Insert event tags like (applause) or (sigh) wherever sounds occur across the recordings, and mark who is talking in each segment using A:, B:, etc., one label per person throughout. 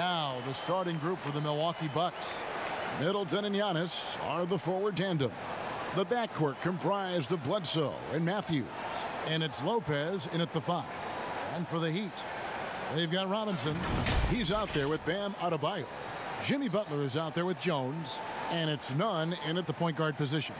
A: Now, the starting group for the Milwaukee Bucks. Middleton and Giannis are the forward tandem. The backcourt comprised of Bledsoe and Matthews. And it's Lopez in at the five. And for the Heat, they've got Robinson. He's out there with Bam Adebayo. Jimmy Butler is out there with Jones. And it's Nunn in at the point guard position.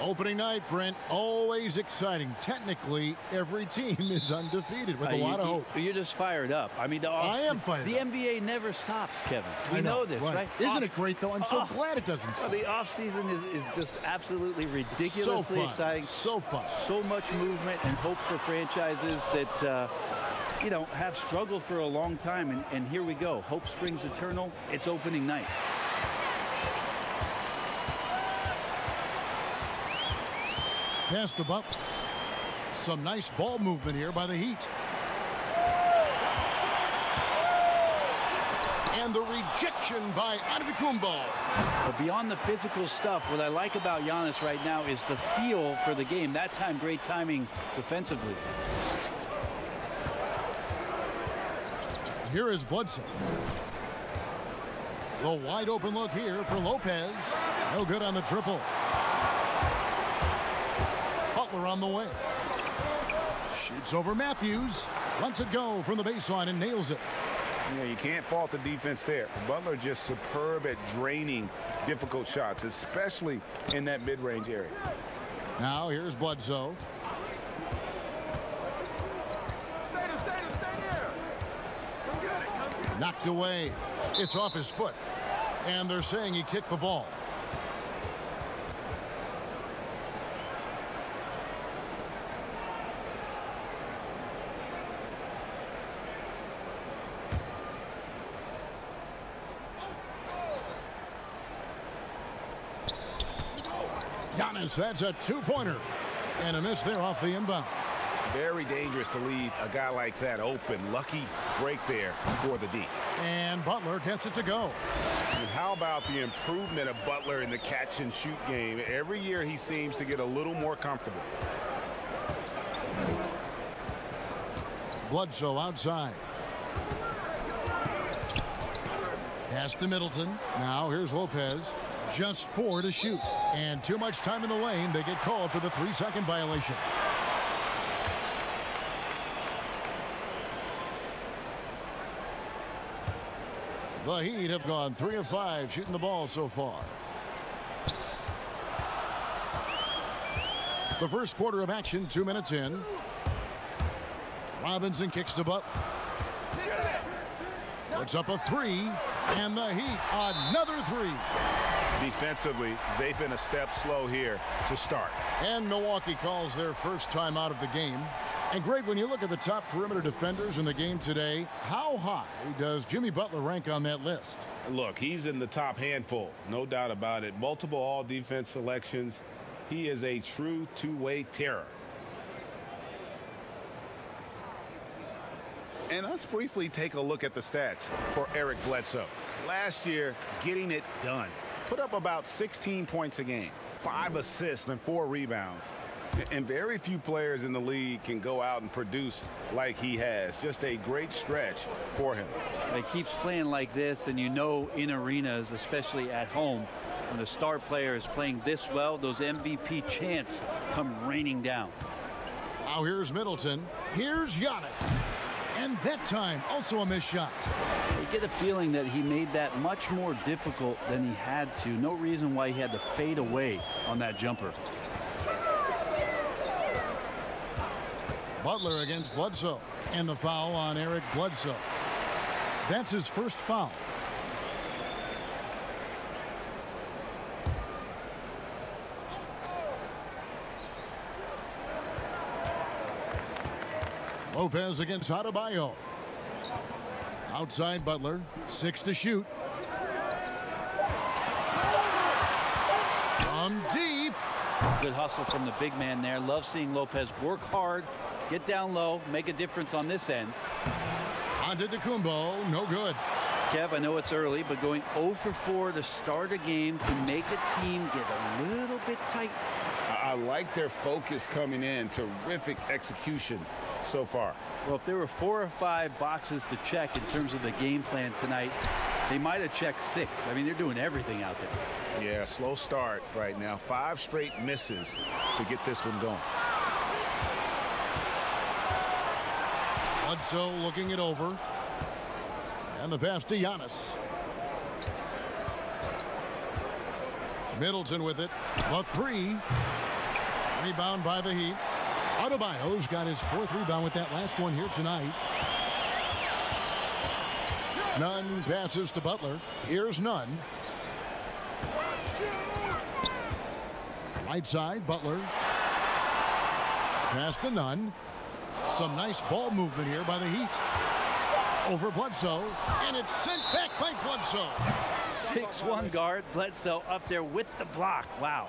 A: Opening night, Brent, always exciting. Technically, every team (laughs) is undefeated with a
B: Uh,
A: lot
B: you,
A: of hope.
B: you- You're just fired up. I mean, the off,
A: I am fired
B: The
A: up.
B: NBA never stops, Kevin. We
A: I
B: know, this, right?
A: Isn't
B: Off-
A: it great, though? I'm so
B: Oh.
A: glad it doesn't
B: Well, the offseason is, is just absolutely ridiculously
A: fun.
B: exciting.
A: So fun.
B: So much movement and hope for franchises that, uh, you know, have struggled for a long time. And, and here we go. Hope springs eternal. It's opening night.
A: Pass to Butler. Some nice ball movement here by the Heat. And the rejection by Antetokounmpo.
B: But beyond the physical stuff, what I like about Giannis right now is the feel for the game. That time, great timing defensively.
A: Here is Bledsoe. The wide open look here for Lopez. No good on the triple. Butler on the way. Shoots over Matthews. Lets it go from the baseline and nails it.
C: You know, you can't fault the defense there. Butler just superb at draining difficult shots, especially in that mid-range area.
A: Now here's Bledsoe. Knocked away. It's off his foot. And they're saying he kicked the ball. Giannis, that's a two-pointer. And a miss there off the inbound.
C: Very dangerous to leave a guy like that open. Lucky break there for the D.
A: And Butler gets it to go.
C: And how about the improvement of Butler in the catch and shoot game? Every year he seems to get a little more comfortable.
A: Bledsoe outside. Pass to Middleton. Now here's Lopez. Just four to shoot. And too much time in the lane. They get called for the three-second violation. The Heat have gone three of five shooting the ball so far. The first quarter of action, two minutes in. Robinson kicks to Butler. Puts up a three, and the Heat another three.
C: Defensively, they've been a step slow here to start.
A: And Milwaukee calls their first time out of the game. And Greg, when you look at the top perimeter defenders in the game today, how high does Jimmy Butler rank on that list?
C: Look, he's in the top handful, no doubt about it. Multiple all-defense selections. He is a true two-way terror. And let's briefly take a look at the stats for Eric Bledsoe. Last year, getting it done. Put up about 16 points a game, five assists and four rebounds. And very few players in the league can go out and produce like he has. Just a great stretch for him.
B: It keeps playing like this, and you know in arenas, especially at home, when a star player is playing this well, those MVP chants come raining down.
A: Now here's Middleton. Here's Giannis. And that time, also a missed shot.
B: You get a feeling that he made that much more difficult than he had to. No reason why he had to fade away on that jumper.
A: Butler against Bledsoe. And the foul on Eric Bledsoe. That's his first foul. Lopez against Adebayo. Outside Butler. Six to shoot. From deep.
B: Good hustle from the big man there. Love seeing Lopez work hard, get down low, make a difference on this end.
A: Antetokounmpo, no good.
B: Kev, I know it's early, but going 0 for 4 to start a game can make a team get a little bit tight.
C: I like their focus coming in. Terrific execution so far.
B: Well, if there were four or five boxes to check in terms of the game plan tonight, they might have checked six. I mean, they're doing everything out there.
C: Yeah, slow start right now. Five straight misses to get this one going.
A: Bledsoe looking it over. And the pass to Giannis. Middleton with it. The three. Rebound by the Heat. Adebayo's got his fourth rebound with that last one here tonight. Nunn passes to Butler. Here's Nunn. Right side, Butler. Pass to Nunn. Some nice ball movement here by the Heat. Over Bledsoe, and it's sent back by Bledsoe.
B: 6-1 guard, Bledsoe up there with the block. Wow.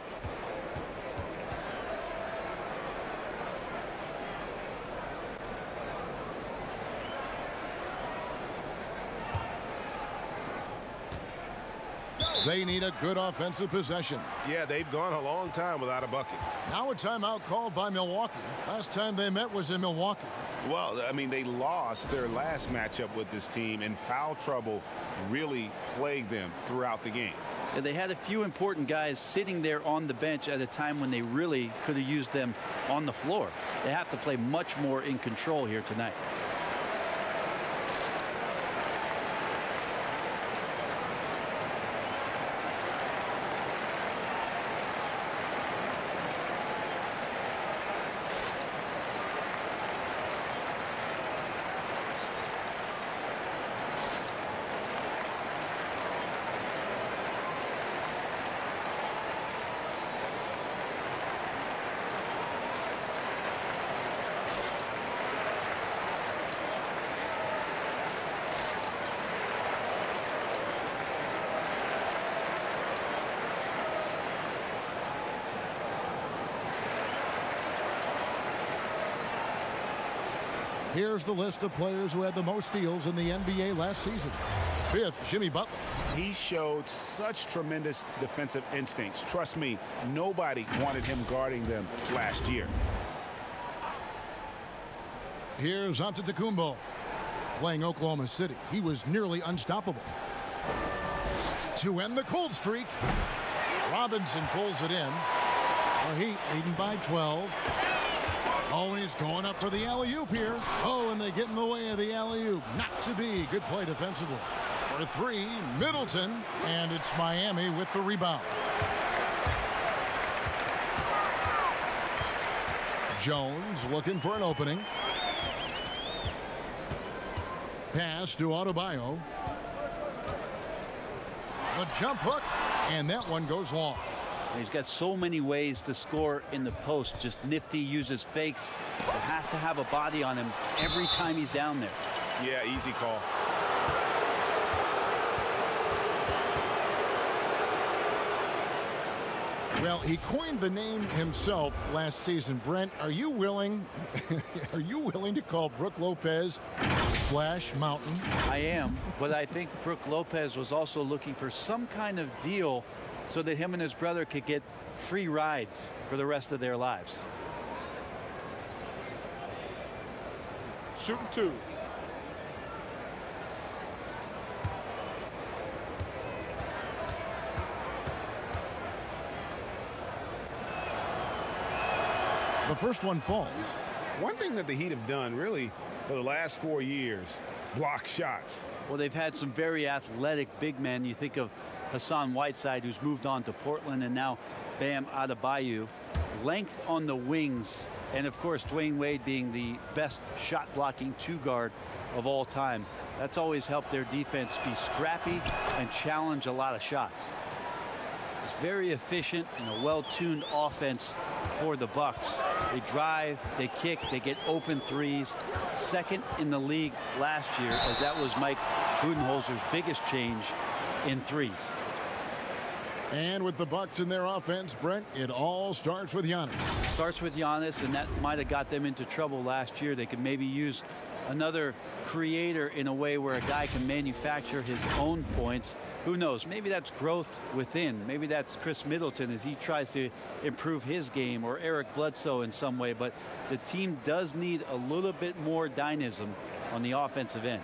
A: They need a good offensive possession.
C: Yeah, they've gone a long time without a bucket.
A: Now a timeout called by Milwaukee. Last time they met was in Milwaukee.
C: Well, I mean, they lost their last matchup with this team, and foul trouble really plagued them throughout the game.
B: And they had a few important guys sitting there on the bench at a time when they really could have used them on the floor. They have to play much more in control here tonight.
A: Here's the list of players who had the most steals in the NBA last season. Fifth, Jimmy Butler.
C: He showed such tremendous defensive instincts. Trust me, nobody wanted him guarding them last year.
A: Here's Antetokounmpo playing Oklahoma City. He was nearly unstoppable. To end the cold streak, Robinson pulls it in. Our Heat leading by 12. He's going up for the alley-oop here. Oh, and they get in the way of the alley-oop. Not to be. Good play defensively. For three, Middleton, and it's Miami with the rebound. Jones looking for an opening. Pass to Adebayo. The jump hook, and that one goes long.
B: He's got so many ways to score in the post. Just nifty, uses fakes. You have to have a body on him every time he's down there.
C: Yeah, easy call.
A: Well, he coined the name himself last season. Brent, are you willing (laughs) are you willing to call Brook Lopez Splash Mountain?
B: I am, but I think Brook Lopez was also looking for some kind of deal so that him and his brother could get free rides for the rest of their lives.
C: Shooting two.
A: The first one falls.
C: One thing that the Heat have done really for the last four years, block shots.
B: Well, they've had some very athletic big men. You think of Hassan Whiteside, who's moved on to Portland, and now Bam Adebayo. Length on the wings, and of course, Dwyane Wade being the best shot blocking two guard of all time. That's always helped their defense be scrappy and challenge a lot of shots. It's very efficient and a well-tuned offense for the Bucks. They drive, they kick, they get open threes. Second in the league last year, as that was Mike Budenholzer's biggest change in threes.
A: And with the Bucks in their offense, Brent, it all starts with Giannis.
B: Starts with Giannis, and that might have got them into trouble last year. They could maybe use another creator in a way where a guy can manufacture his own points who knows? Maybe that's growth within. Maybe that's Khris Middleton as he tries to improve his game or Eric Bledsoe in some way. But the team does need a little bit more dynamism on the offensive end.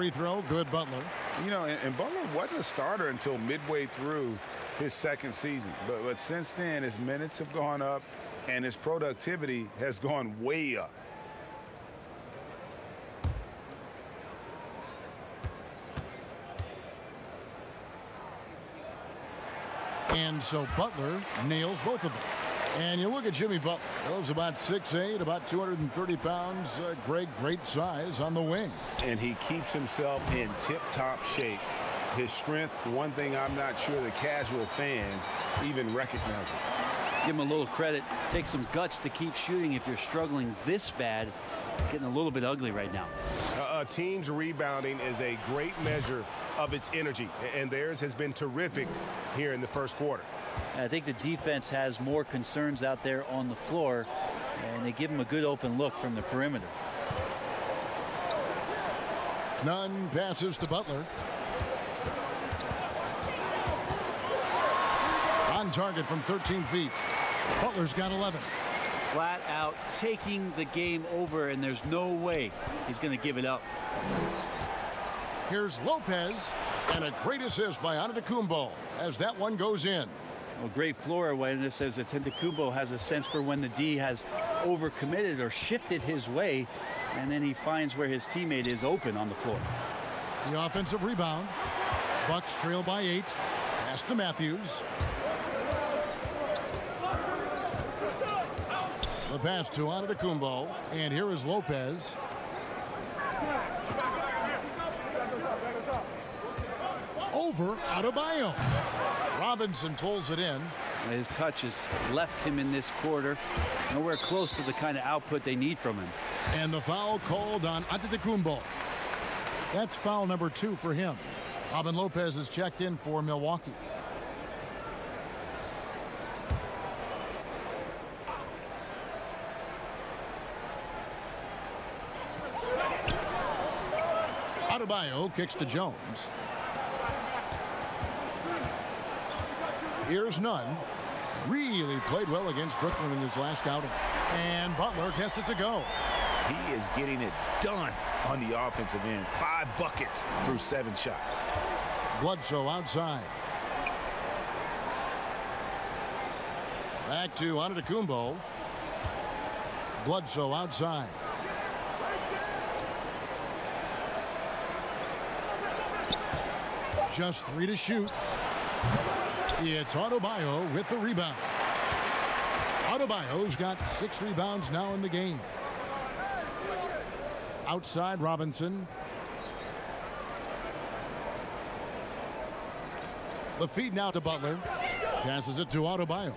A: Free throw, good Butler.
C: You know, and, and, Butler wasn't a starter until midway through his second season. But, but since then, his minutes have gone up and his productivity has gone way up.
A: And so Butler nails both of them. And you look at Jimmy Butler. He's about 6'8", about 230 pounds. Uh, great, great size on the wing.
C: And he keeps himself in tip-top shape. His strength, one thing I'm not sure the casual fan even recognizes.
B: Give him a little credit. Take some guts to keep shooting if you're struggling this bad. It's getting a little bit ugly right now.
D: Uh, a team's rebounding is a great measure of its energy, and theirs has been terrific here in the first quarter.
B: I think the defense has more concerns out there on the floor, and they give them a good open look from the perimeter.
A: Nunn passes to Butler. On target from 13 feet. Butler's got 11.
B: Flat out taking the game over, and there's no way he's going to give it up.
A: Here's Lopez, and a great assist by Antetokounmpo as that one goes in.
B: Well, great floor awareness as Antetokounmpo has a sense for when the D has overcommitted or shifted his way, and then he finds where his teammate is open on the floor.
A: The offensive rebound. Bucks trail by eight. Pass to Matthews. The pass to Antetokounmpo, and here is Lopez. Over Adebayo. Robinson pulls it in.
B: His touch has left him in this quarter. Nowhere close to the kind of output they need from him.
A: And the foul called on Antetokounmpo. That's foul number two for him. Robin Lopez is checked in for Milwaukee. Adebayo kicks to Jones. Here's Nunn. Really played well against Brooklyn in his last outing. And Butler gets it to go.
C: He is getting it done on the offensive end. Five buckets through seven shots.
A: Bledsoe outside. Back to Antetokounmpo. Bledsoe outside. Just three to shoot. It's Adebayo with the rebound. Adebayo's got six rebounds now in the game. Outside Robinson. The feed now to Butler. Passes it to Adebayo.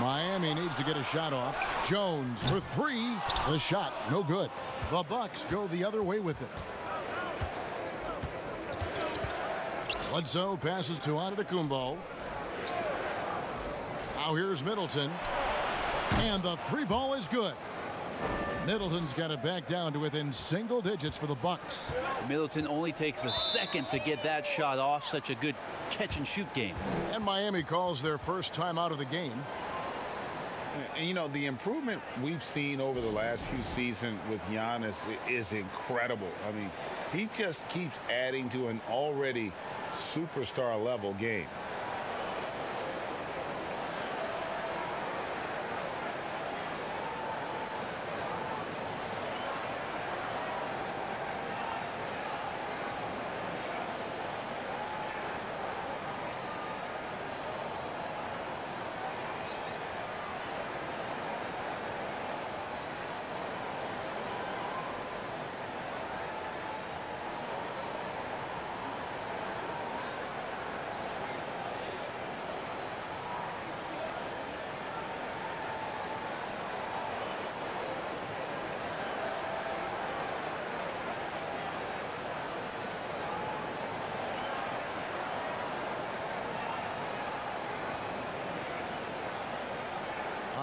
A: Miami needs to get a shot off. Jones for three. The shot no good. The Bucks go the other way with it. Bledsoe passes to Antetokounmpo. Now here's Middleton. And the three ball is good. Middleton's got it back down to within single digits for the Bucks.
B: Middleton only takes a second to get that shot off. Such a good catch and shoot game.
A: And Miami calls their first time out of the game.
C: And, you know, the improvement we've seen over the last few seasons with Giannis is incredible. I mean, he just keeps adding to an already superstar level game.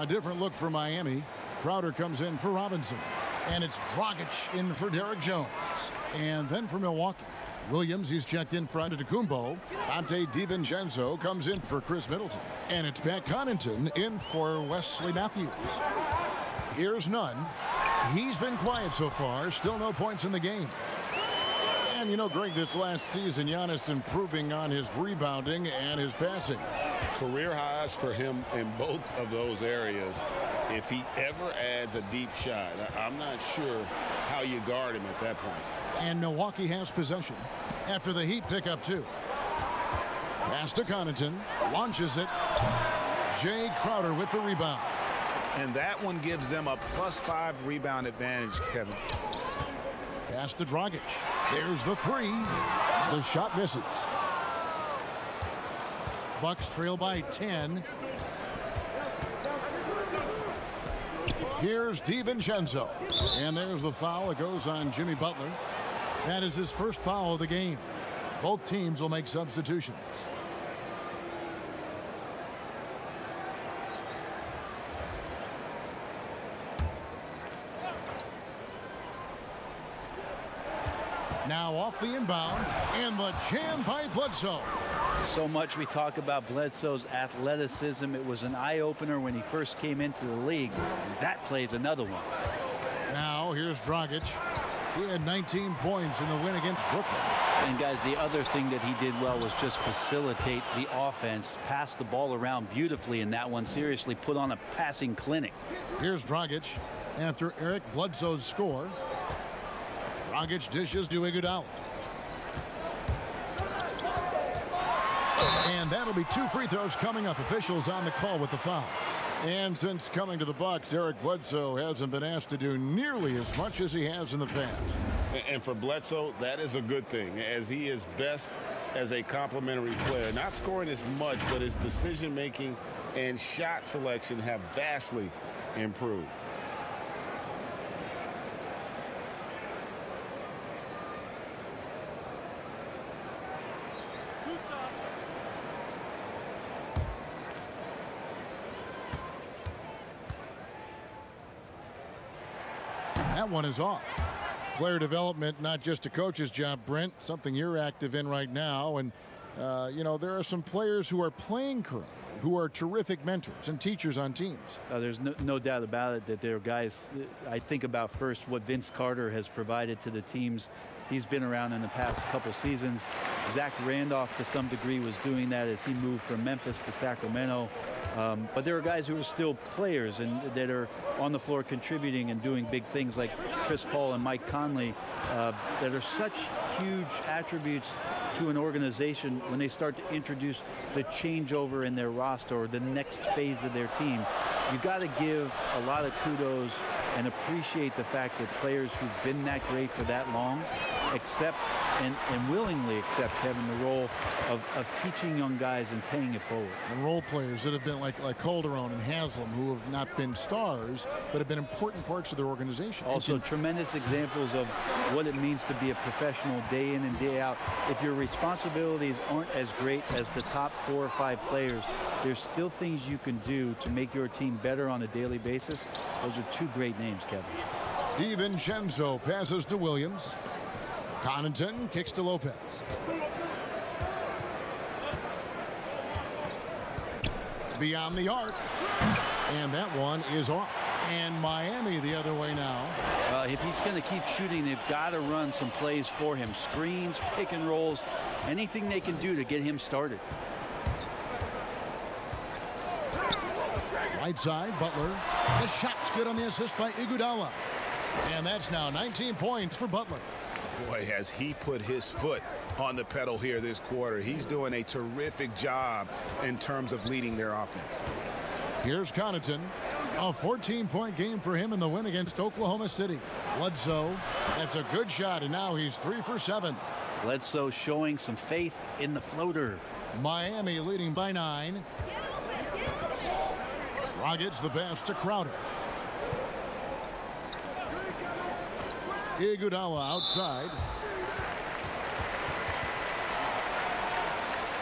A: Different look for Miami. Crowder comes in for Robinson. And it's Dragic in for Derrick Jones. And then for Milwaukee. Williams, he's checked in for Antetokounmpo. Donte DiVincenzo comes in for Khris Middleton. And it's Pat Connaughton in for Wesley Matthews. Here's Nunn. He's been quiet so far. Still no points in the game. And you know, Greg, this last season, Giannis improving on his rebounding and his passing.
E: Career highs for him in both of those areas. If he ever adds a deep shot, I'm not sure how you guard him at that point.
A: And Milwaukee has possession after the Heat pick up two. Pass to Connaughton. Launches it. Jae Crowder with the rebound.
C: And that one gives them a plus five rebound advantage, Kevin.
A: Pass to Dragic. There's the three. The shot misses. Bucks trail by 10. Here's DiVincenzo. And there's the foul. It goes on Jimmy Butler. That is his first foul of the game. Both teams will make substitutions. Now off the inbound and the jam by Bledsoe.
B: So much we talk about Bledsoe's athleticism. It was an eye-opener when he first came into the league. That plays another one.
A: Now here's Dragic. He had 19 points in the win against Brooklyn.
B: And guys, the other thing that he did well was just facilitate the offense, pass the ball around beautifully in that one. Seriously, put on a passing clinic.
A: Here's Dragic after Eric Bledsoe's score. Dragic dishes to Iguodala. And that'll be two free throws coming up. Officials on the call with the foul. And since coming to the Bucks, Eric Bledsoe hasn't been asked to do nearly as much as he has in the past.
E: And for Bledsoe, that is a good thing, as he is best as a complementary player. Not scoring as much, but his decision-making and shot selection have vastly improved.
A: That one is off. Player development, not just a coach's job, Brent, something you're active in right now. And, uh, you know, there are some players who are playing currently who are terrific mentors and teachers on teams.
B: Uh, there's no, no, doubt about it that there are guys. I think about first what Vince Carter has provided to the teams. He's been around in the past couple seasons. Zach Randolph, to some degree, was doing that as he moved from Memphis to Sacramento. Um, but there are guys who are still players and that are on the floor contributing and doing big things like Chris Paul and Mike Conley uh, that are such huge attributes to an organization when they start to introduce the changeover in their roster or the next phase of their team. You got to give a lot of kudos and appreciate the fact that players who've been that great for that long accept and, and willingly accept, Kevin, the role of, of teaching young guys and paying it forward.
A: And role players that have been like, like Calderon and Haslem, who have not been stars, but have been important parts of their organization.
B: Also, can, tremendous examples of what it means to be a professional day in and day out. If your responsibilities aren't as great as the top four or five players, there's still things you can do to make your team better on a daily basis. Those are two great names, Kevin.
A: DiVincenzo passes to Williams. Connaughton kicks to Lopez. Beyond the arc. And that one is off. And Miami the other way now.
B: Uh, if he's going to keep shooting, they've got to run some plays for him. Screens, pick and rolls, anything they can do to get him started.
A: Right side, Butler. The shot's good on the assist by Iguodala. And that's now 19 points for Butler.
C: Boy, has he put his foot on the pedal here this quarter. He's doing a terrific job in terms of leading their offense.
A: Here's Connaughton. A 14-point game for him in the win against Oklahoma City. Bledsoe, that's a good shot, and now he's three for seven.
B: Bledsoe showing some faith in the floater.
A: Miami leading by nine. Dragic the pass to Crowder. Iguodala outside.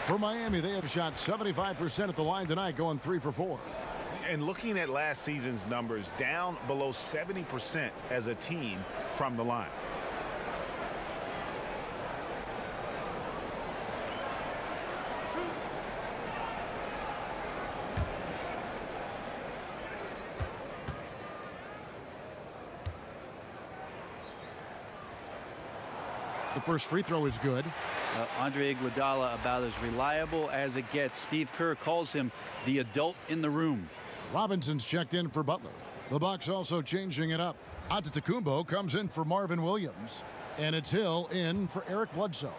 A: For Miami, they have shot 75% at the line tonight, going three for four.
C: And looking at last season's numbers, down below 70% as a team from the line.
A: The first free throw is good.
B: Uh, Andre Iguodala about as reliable as it gets. Steve Kerr calls him the adult in the room.
A: Robinson's checked in for Butler. The Bucks also changing it up. Antetokounmpo comes in for Marvin Williams. And it's Hill in for Eric Bledsoe.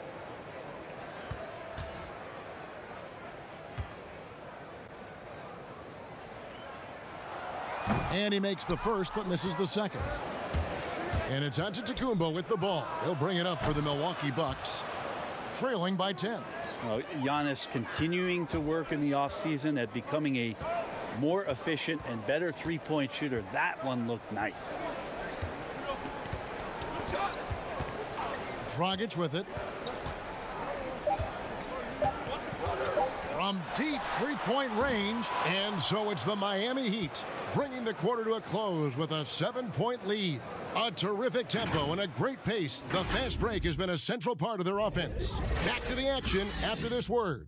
A: And he makes the first but misses the second. And it's Antetokounmpo with the ball. He'll bring it up for the Milwaukee Bucks, trailing by 10.
B: Well, Giannis continuing to work in the offseason at becoming a more efficient and better three-point shooter. That one looked nice.
A: Dragic with it. From deep three-point range, and so it's the Miami Heat bringing the quarter to a close with a seven-point lead. A terrific tempo and a great pace. The fast break has been a central part of their offense. Back to the action after this word.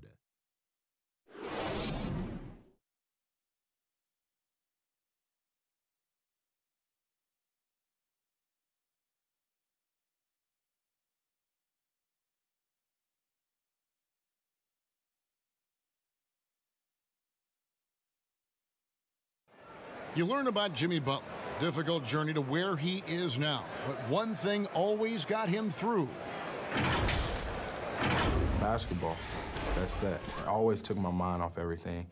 A: You learn about Jimmy Butler, difficult journey to where he is now. But one thing always got him through.
F: Basketball. That's that. It always took my mind off everything.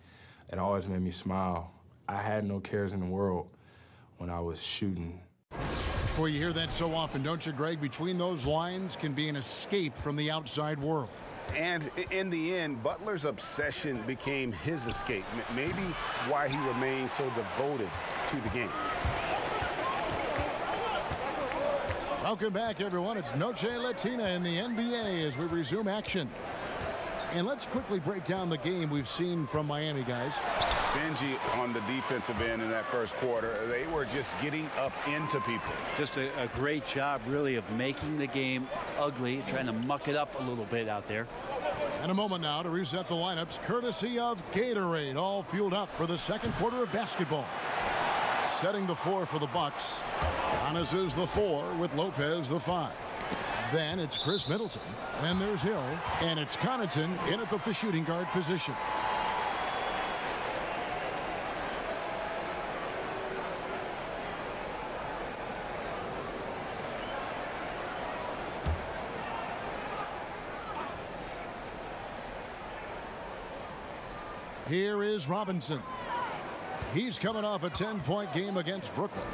F: It always made me smile. I had no cares in the world when I was shooting.
A: Boy, you hear that so often, don't you, Greg? Between those lines can be an escape from the outside world.
C: And in the end, Butler's obsession became his escape. Maybe why he remained so devoted to the game.
A: Welcome back, everyone. It's Noche Latina in the NBA as we resume action. And let's quickly break down the game we've seen from Miami, guys.
C: Stingy on the defensive end in that first quarter. They were just getting up into people.
B: Just a, a great job, really, of making the game ugly, trying to muck it up a little bit out there.
A: And a moment now to reset the lineups, courtesy of Gatorade, all fueled up for the second quarter of basketball. Setting the floor for the Bucks. Giannis is the four with Lopez the five. Then it's Chris Middleton. Then there's Hill. And it's Connaughton in at the shooting guard position. Here is Robinson. He's coming off a 10-point game against Brooklyn.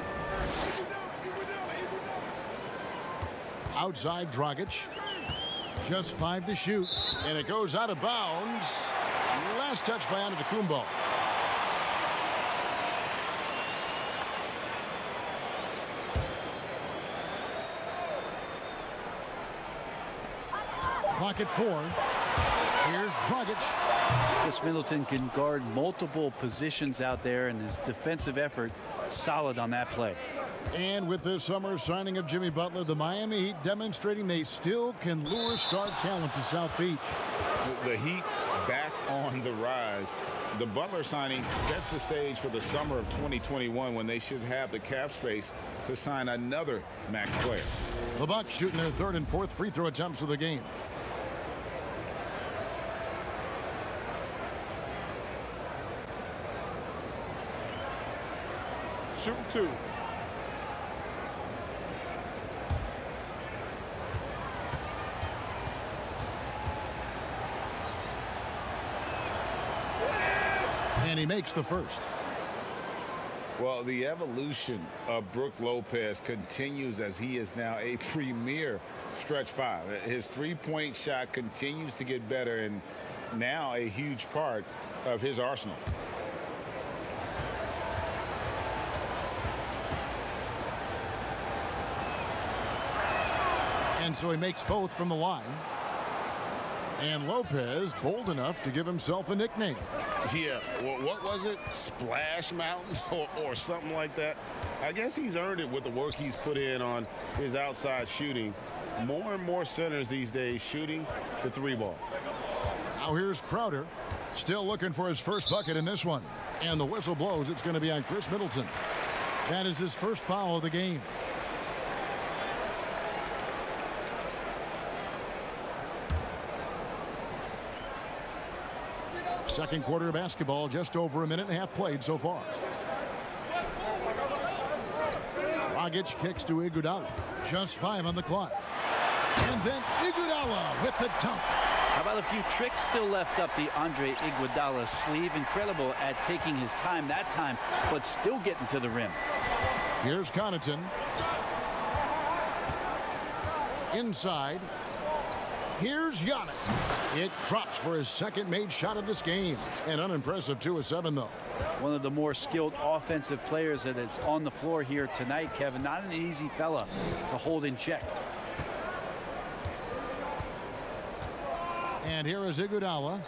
A: Outside Dragic. Just five to shoot. And it goes out of bounds. Last touch by Antetokounmpo. Clock at four. Here's Dragic.
B: Khris Middleton can guard multiple positions out there, and his defensive effort solid on that play.
A: And with this summer signing of Jimmy Butler, the Miami Heat demonstrating they still can lure star talent to South Beach.
E: The Heat back on the rise. The Butler signing sets the stage for the summer of 2021 when they should have the cap space to sign another max player.
A: The Bucks shooting their third and fourth free throw attempts of the game.
D: Shooting two.
A: And he makes the first.
E: Well, the evolution of Brook Lopez continues as he is now a (laughs) premier stretch five. His three-point shot continues to get better and now a huge part of his arsenal.
A: And so he makes both from the line. And Lopez bold enough to give himself a nickname.
E: Yeah, well, what was it? Splash Mountain (laughs) or, or something like that? I guess he's earned it with the work he's put in on his outside shooting. More and more centers these days shooting the three ball.
A: Now here's Crowder. Still looking for his first bucket in this one. And the whistle blows. It's going to be on Khris Middleton. That is his first foul of the game. Second quarter of basketball, just over a minute and a half played so far. Dragic kicks to Iguodala. Just five on the clock. And then Iguodala with the dunk.
B: How about a few tricks still left up the Andre Iguodala sleeve? Incredible at taking his time that time, but still getting to the rim.
A: Here's Connaughton. Inside. Here's Giannis. It drops for his second made shot of this game. An unimpressive 2 of 7, though.
B: One of the more skilled offensive players that is on the floor here tonight, Kevin. Not an easy fella to hold in check.
A: And here is Iguodala.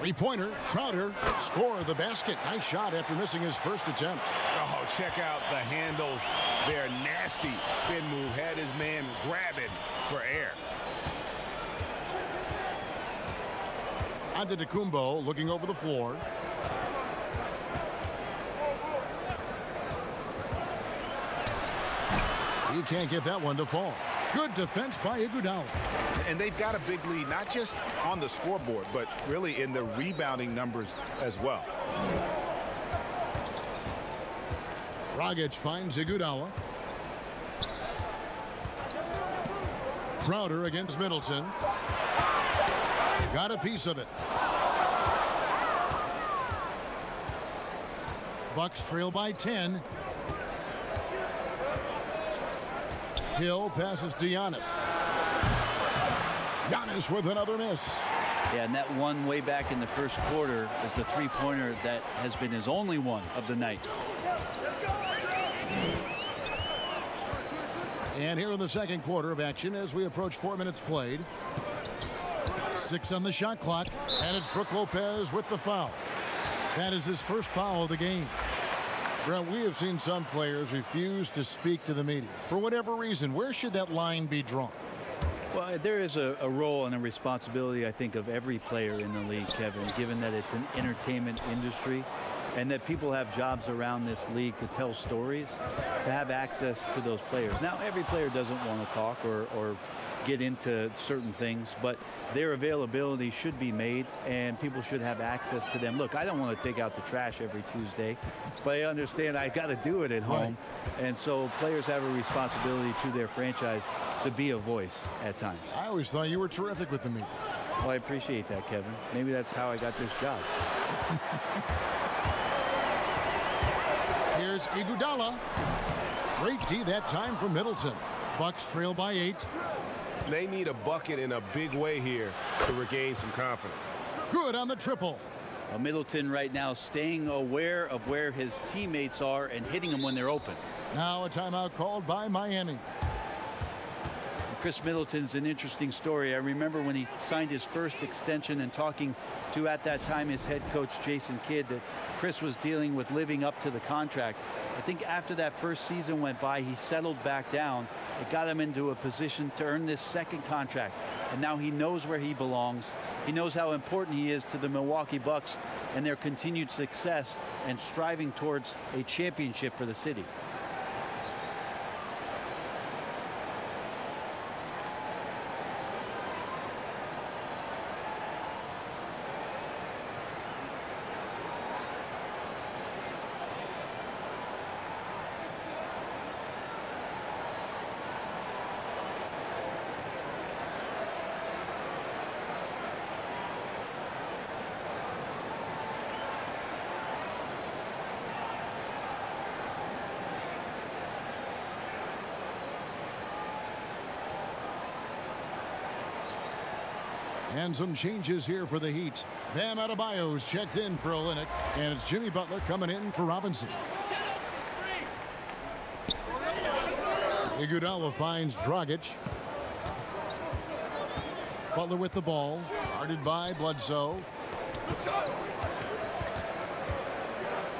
A: Three-pointer, Crowder, score the basket. Nice shot after missing his first attempt.
D: Oh, check out the handles. They're nasty. Spin move had his man grabbing for air.
A: Antetokounmpo looking over the floor. He can't get that one to fall. Good defense by Iguodala.
C: And they've got a big lead, not just on the scoreboard, but really in the rebounding numbers as well.
A: Dragic finds Iguodala. Crowder against Middleton. Got a piece of it. Bucks trail by 10. Hill passes to Giannis. Giannis with another miss.
B: Yeah, and that one way back in the first quarter is the three-pointer that has been his only one of the night.
A: And here in the second quarter of action as we approach four minutes played. Six on the shot clock, and it's Brook Lopez with the foul. That is his first foul of the game. Brent, we have seen some players refuse to speak to the media. For whatever reason, where should that line be drawn?
B: Well, there is a, a, role and a responsibility, I think, of every player in the league, Kevin, given that it's an entertainment industry and that people have jobs around this league to tell stories, to have access to those players. Now, every player doesn't want to talk or, or get into certain things, but their availability should be made and people should have access to them. Look, I don't want to take out the trash every Tuesday, but I understand I got to do it at home. Right. And so players have a responsibility to their franchise to be a voice at times.
A: I always thought you were terrific with the media.
B: Well, I appreciate that, Kevin. Maybe that's how I got this job. (laughs)
A: Here's Iguodala. Great D that time for Middleton. Bucks trail by eight.
D: They need a bucket in a big way here to regain some confidence.
A: Good on the triple.
B: Well, Middleton right now staying aware of where his teammates are and hitting them when they're open.
A: Now a timeout called by Miami.
B: Khris Middleton's an interesting story. I remember when he signed his first extension and talking to, at that time, his head coach, Jason Kidd, that Khris was dealing with living up to the contract. I think after that first season went by, he settled back down. It got him into a position to earn this second contract. And now he knows where he belongs. He knows how important he is to the Milwaukee Bucks and their continued success and striving towards a championship for the city.
A: And some changes here for the Heat. Bam Adebayo's checked in for Olynyk, and it's Jimmy Butler coming in for Robinson. Iguodala finds Dragic. Butler with the ball. Guarded by Bledsoe.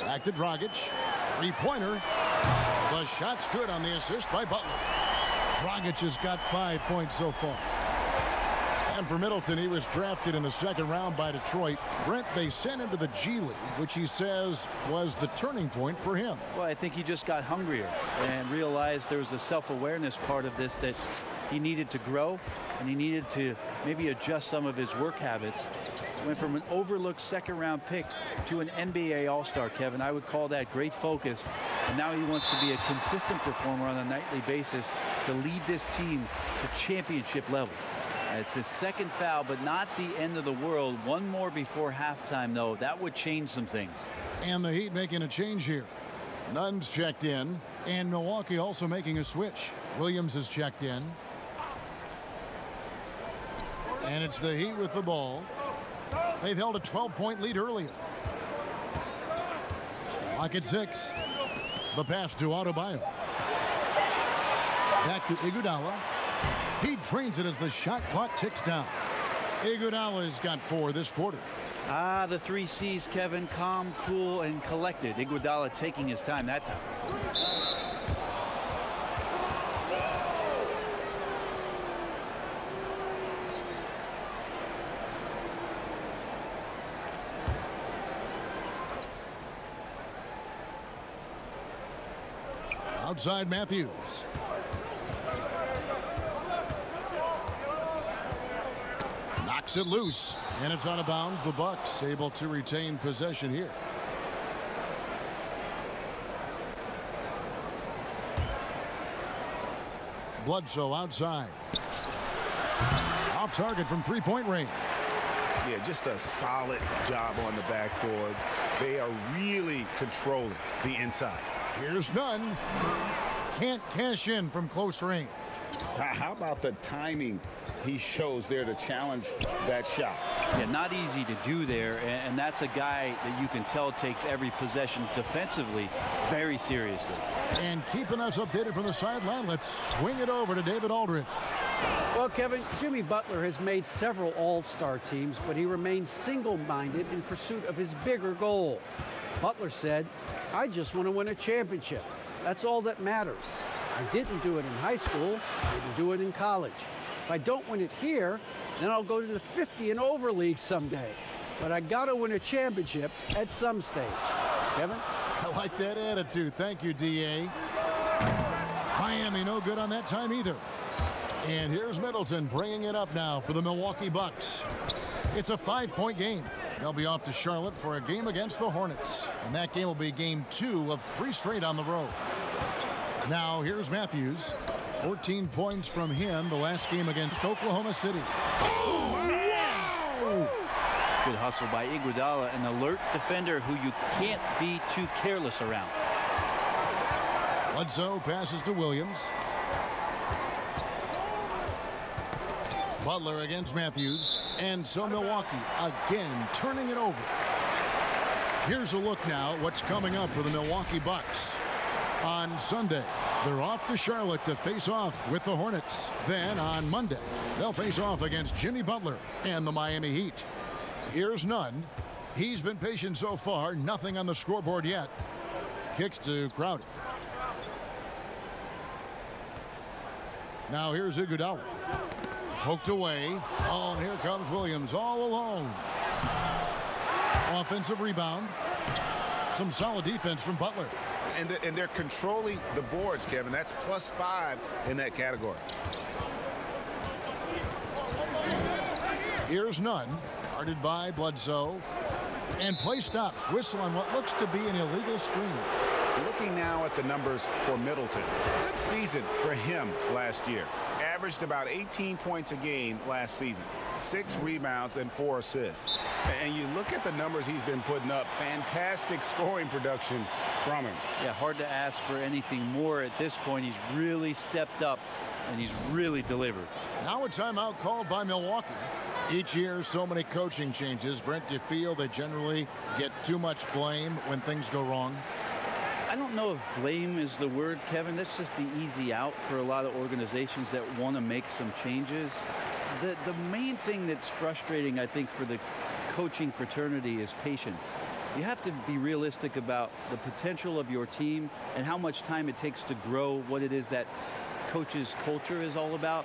A: Back to Dragic. Three-pointer. The shot's good on the assist by Butler. Dragic has got five points so far. And for Middleton, he was drafted in the second round by Detroit. Brent, they sent him to the G League, which he says was the turning point for him.
B: Well, I think he just got hungrier and realized there was a self-awareness part of this that he needed to grow and he needed to maybe adjust some of his work habits. Went from an overlooked second round pick to an NBA All-Star, Kevin. I would call that great focus. And now he wants to be a consistent performer on a nightly basis to lead this team to championship level. It's his second foul, but not the end of the world. One more before halftime, though. That would change some things.
A: And the Heat making a change here. Nunn's checked in, and Milwaukee also making a switch. Williams is checked in. And it's the Heat with the ball. They've held a 12-point lead earlier. Lock at six. The pass to Adebayo. Back to Iguodala. He drains it as the shot clock ticks down. Iguodala's got four this quarter.
B: Ah, the three C's, Kevin. Calm, cool, and collected. Iguodala taking his time that time.
A: Outside Matthews. Knocks it loose. And it's out of bounds. The Bucks able to retain possession here. Bledsoe outside. Off target from three-point range.
C: Yeah, just a solid job on the backboard. They are really controlling the inside.
A: Here's Nunn. Can't cash in from close range.
E: How about the timing he shows there to challenge that shot?
B: Yeah, not easy to do there, and that's a guy that you can tell takes every possession defensively very seriously.
A: And keeping us updated from the sideline, let's swing it over to David Aldridge.
G: Well, Kevin, Jimmy Butler has made several all-star teams, but he remains single-minded in pursuit of his bigger goal. Butler said, I just want to win a championship. That's all that matters. I didn't do it in high school, I didn't do it in college. If I don't win it here, then I'll go to the 50 and over league someday. But I got to win a championship at some stage. Kevin?
A: I like that attitude. Thank you, D.A. Miami no good on that time either. And here's Middleton bringing it up now for the Milwaukee Bucks. It's a five-point game. They'll be off to Charlotte for a game against the Hornets. And that game will be game two of three straight on the road. Now, here's Matthews. 14 points from him the last game against Oklahoma City.
B: Oh, Good hustle by Iguodala, an alert defender who you can't be too careless around.
A: Bledsoe passes to Williams. Butler against Matthews. And so Milwaukee again turning it over. Here's a look now what's coming up for the Milwaukee Bucks. On Sunday, they're off to Charlotte to face off with the Hornets. Then on Monday, they'll face off against Jimmy Butler and the Miami Heat. Here's Nunn. He's been patient so far. Nothing on the scoreboard yet. Kicks to Crowder. Now here's Iguodala. Poked away. Oh, here comes Williams all alone. Offensive rebound. Some solid defense from Butler.
C: And, and they're controlling the boards, Kevin. That's plus five in that category.
A: Here's Nunn. Guarded by Bledsoe. And play stops. Whistle on what looks to be an illegal screen.
C: Looking now at the numbers for Middleton. Good season for him last year. Averaged about 18 points a game last season. Six rebounds and four assists.
E: And you look at the numbers he's been putting up. Fantastic scoring production from him.
B: Yeah, hard to ask for anything more at this point. He's really stepped up and he's really delivered.
A: Now a timeout called by Milwaukee. Each year, so many coaching changes. Brent, do you feel they generally get too much blame when things go wrong?
B: I don't know if blame is the word, Kevin. That's just the easy out for a lot of organizations that want to make some changes. The, the main thing that's frustrating, I think, for the coaching fraternity is patience. You have to be realistic about the potential of your team and how much time it takes to grow what it is that coach's culture is all about.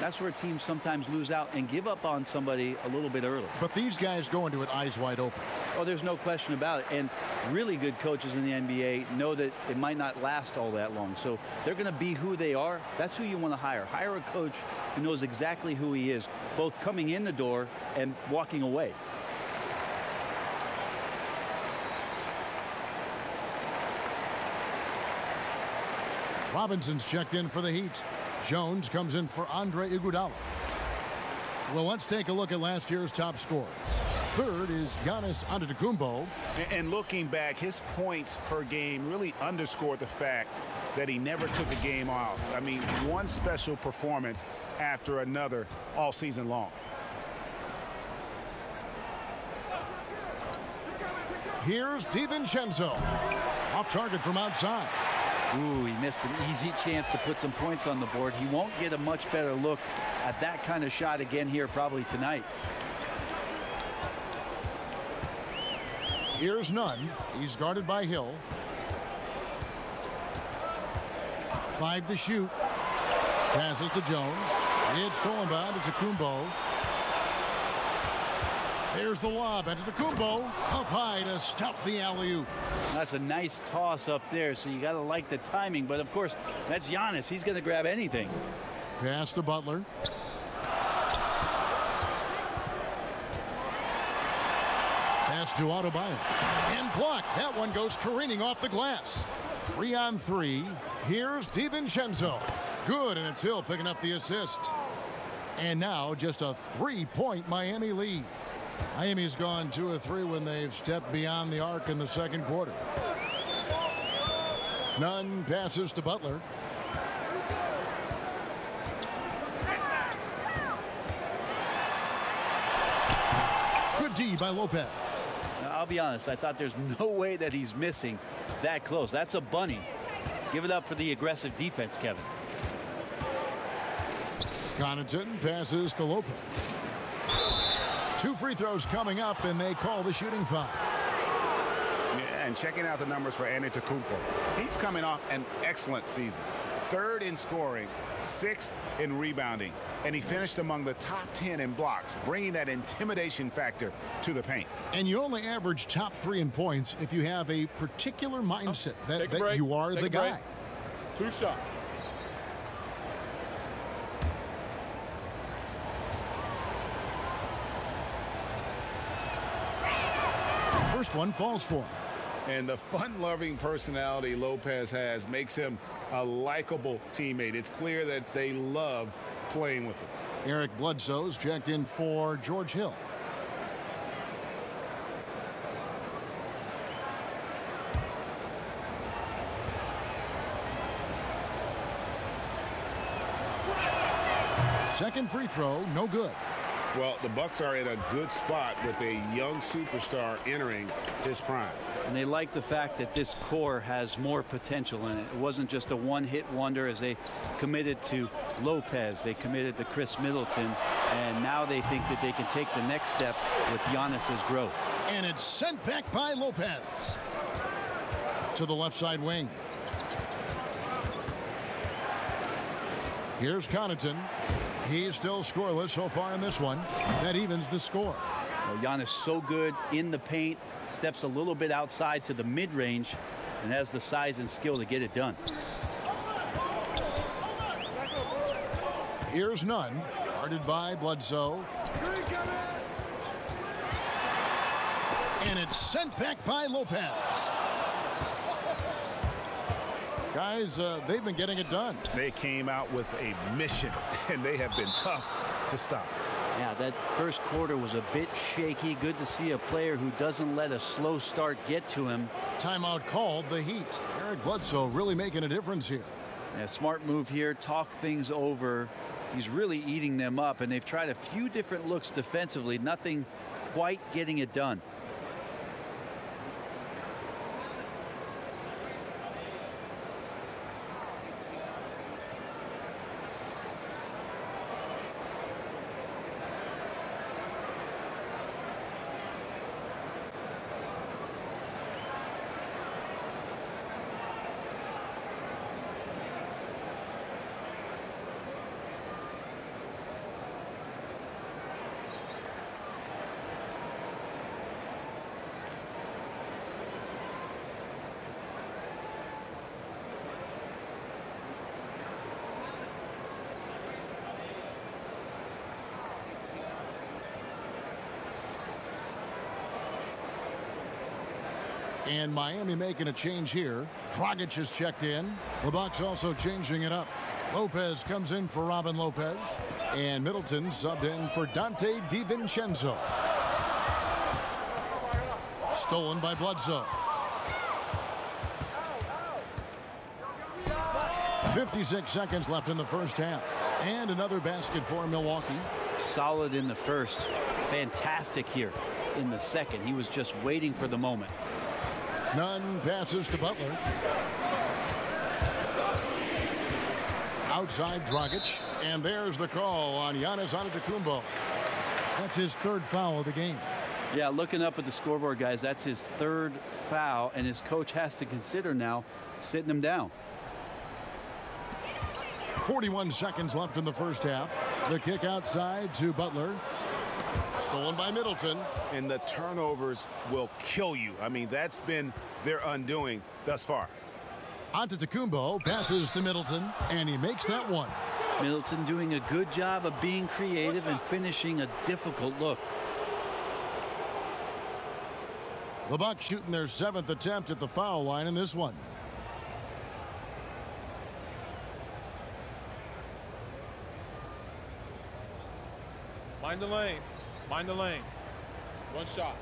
B: That's where teams sometimes lose out and give up on somebody a little bit early.
A: But these guys go into it eyes wide open.
B: Oh, there's no question about it. And really good coaches in the NBA know that it might not last all that long. So they're going to be who they are. That's who you want to hire. Hire a coach who knows exactly who he is, both coming in the door and walking away.
A: Robinson's checked in for the Heat. Jones comes in for Andre Iguodala. Well, let's take a look at last year's top scores. Third is Giannis Antetokounmpo.
C: And looking back, his points per game really underscored the fact that he never took a game off. I mean, one special performance after another all season long.
A: Here's DiVincenzo. Off target from outside.
B: Ooh, he missed an easy chance to put some points on the board. He won't get a much better look at that kind of shot again here probably tonight.
A: Here's Nunn. He's guarded by Hill. Five to shoot. Passes to Jones. It's stolen by Antetokounmpo. There's the lob. into Antetokounmpo up high to stuff the alley-oop.
B: That's a nice toss up there, so you got to like the timing. But of course, that's Giannis. He's going to grab anything.
A: Pass to Butler. Pass to Adebayo. And blocked. That one goes careening off the glass. Three on three. Here's DiVincenzo. Good, and it's Hill picking up the assist. And now just a three-point Miami lead. Miami's gone two or three when they've stepped beyond the arc in the second quarter. Nunn passes to Butler. Good D by Lopez.
B: Now, I'll be honest, I thought there's no way that he's missing that close. That's a bunny. Give it up for the aggressive defense, Kevin.
A: Connaughton passes to Lopez. Two free throws coming up, and they call the shooting foul.
C: Yeah, and checking out the numbers for Antetokounmpo. He's coming off an excellent season. Third in scoring, sixth in rebounding, and he finished among the top 10 in blocks, bringing that intimidation factor to the paint.
A: And you only average top three in points if you have a particular mindset that, that you are
H: Take
A: the guy.
H: Two shots.
A: First one falls for him.
E: And the fun-loving personality Lopez has makes him a likable teammate. It's clear that they love playing with him.
A: Eric Bledsoe's checked in for George Hill. Second free throw, no good.
E: Well, the Bucks are in a good spot with a young superstar entering his prime.
B: And they like the fact that this core has more potential in it. It wasn't just a one-hit wonder as they committed to Lopez. They committed to Khris Middleton. And now they think that they can take the next step with Giannis's growth.
A: And it's sent back by Lopez. To the left side wing. Here's Connaughton. He's still scoreless so far in this one. That evens the score.
B: Well, Giannis so good in the paint, steps a little bit outside to the mid-range, and has the size and skill to get it done.
A: Here's Nunn. Guarded by Bledsoe. And it's sent back by Lopez. Guys, uh, they've been getting it done.
C: They came out with a mission, (laughs) and they have been tough to stop.
B: Yeah, that first quarter was a bit shaky. Good to see a player who doesn't let a slow start get to him.
A: Timeout called the Heat. Eric Bledsoe really making a difference here.
B: Yeah, smart move here. Talk things over. He's really eating them up, and they've tried a few different looks defensively. Nothing quite getting it done.
A: And Miami making a change here. Dragic is checked in. The Bucks also changing it up. Lopez comes in for Robin Lopez. And Middleton subbed in for Donte DiVincenzo. Stolen by Bledsoe. 56 seconds left in the first half. And another basket for Milwaukee.
B: Solid in the first. Fantastic here in the second. He was just waiting for the moment.
A: Nunn passes to Butler. Outside Dragic. And there's the call on Giannis Antetokounmpo. That's his third foul of the game.
B: Yeah, looking up at the scoreboard, guys, that's his third foul, and his coach has to consider now sitting him down.
A: 41 seconds left in the first half. The kick outside to Butler. Stolen by Middleton.
C: And the turnovers will kill you. I mean, that's been their undoing thus far.
A: Antetokounmpo passes to Middleton, and he makes that one.
B: Middleton doing a good job of being creative and finishing a difficult look.
A: The Bucks shooting their seventh attempt at the foul line in this one.
H: Mind the lanes. Mind the lanes. One shot.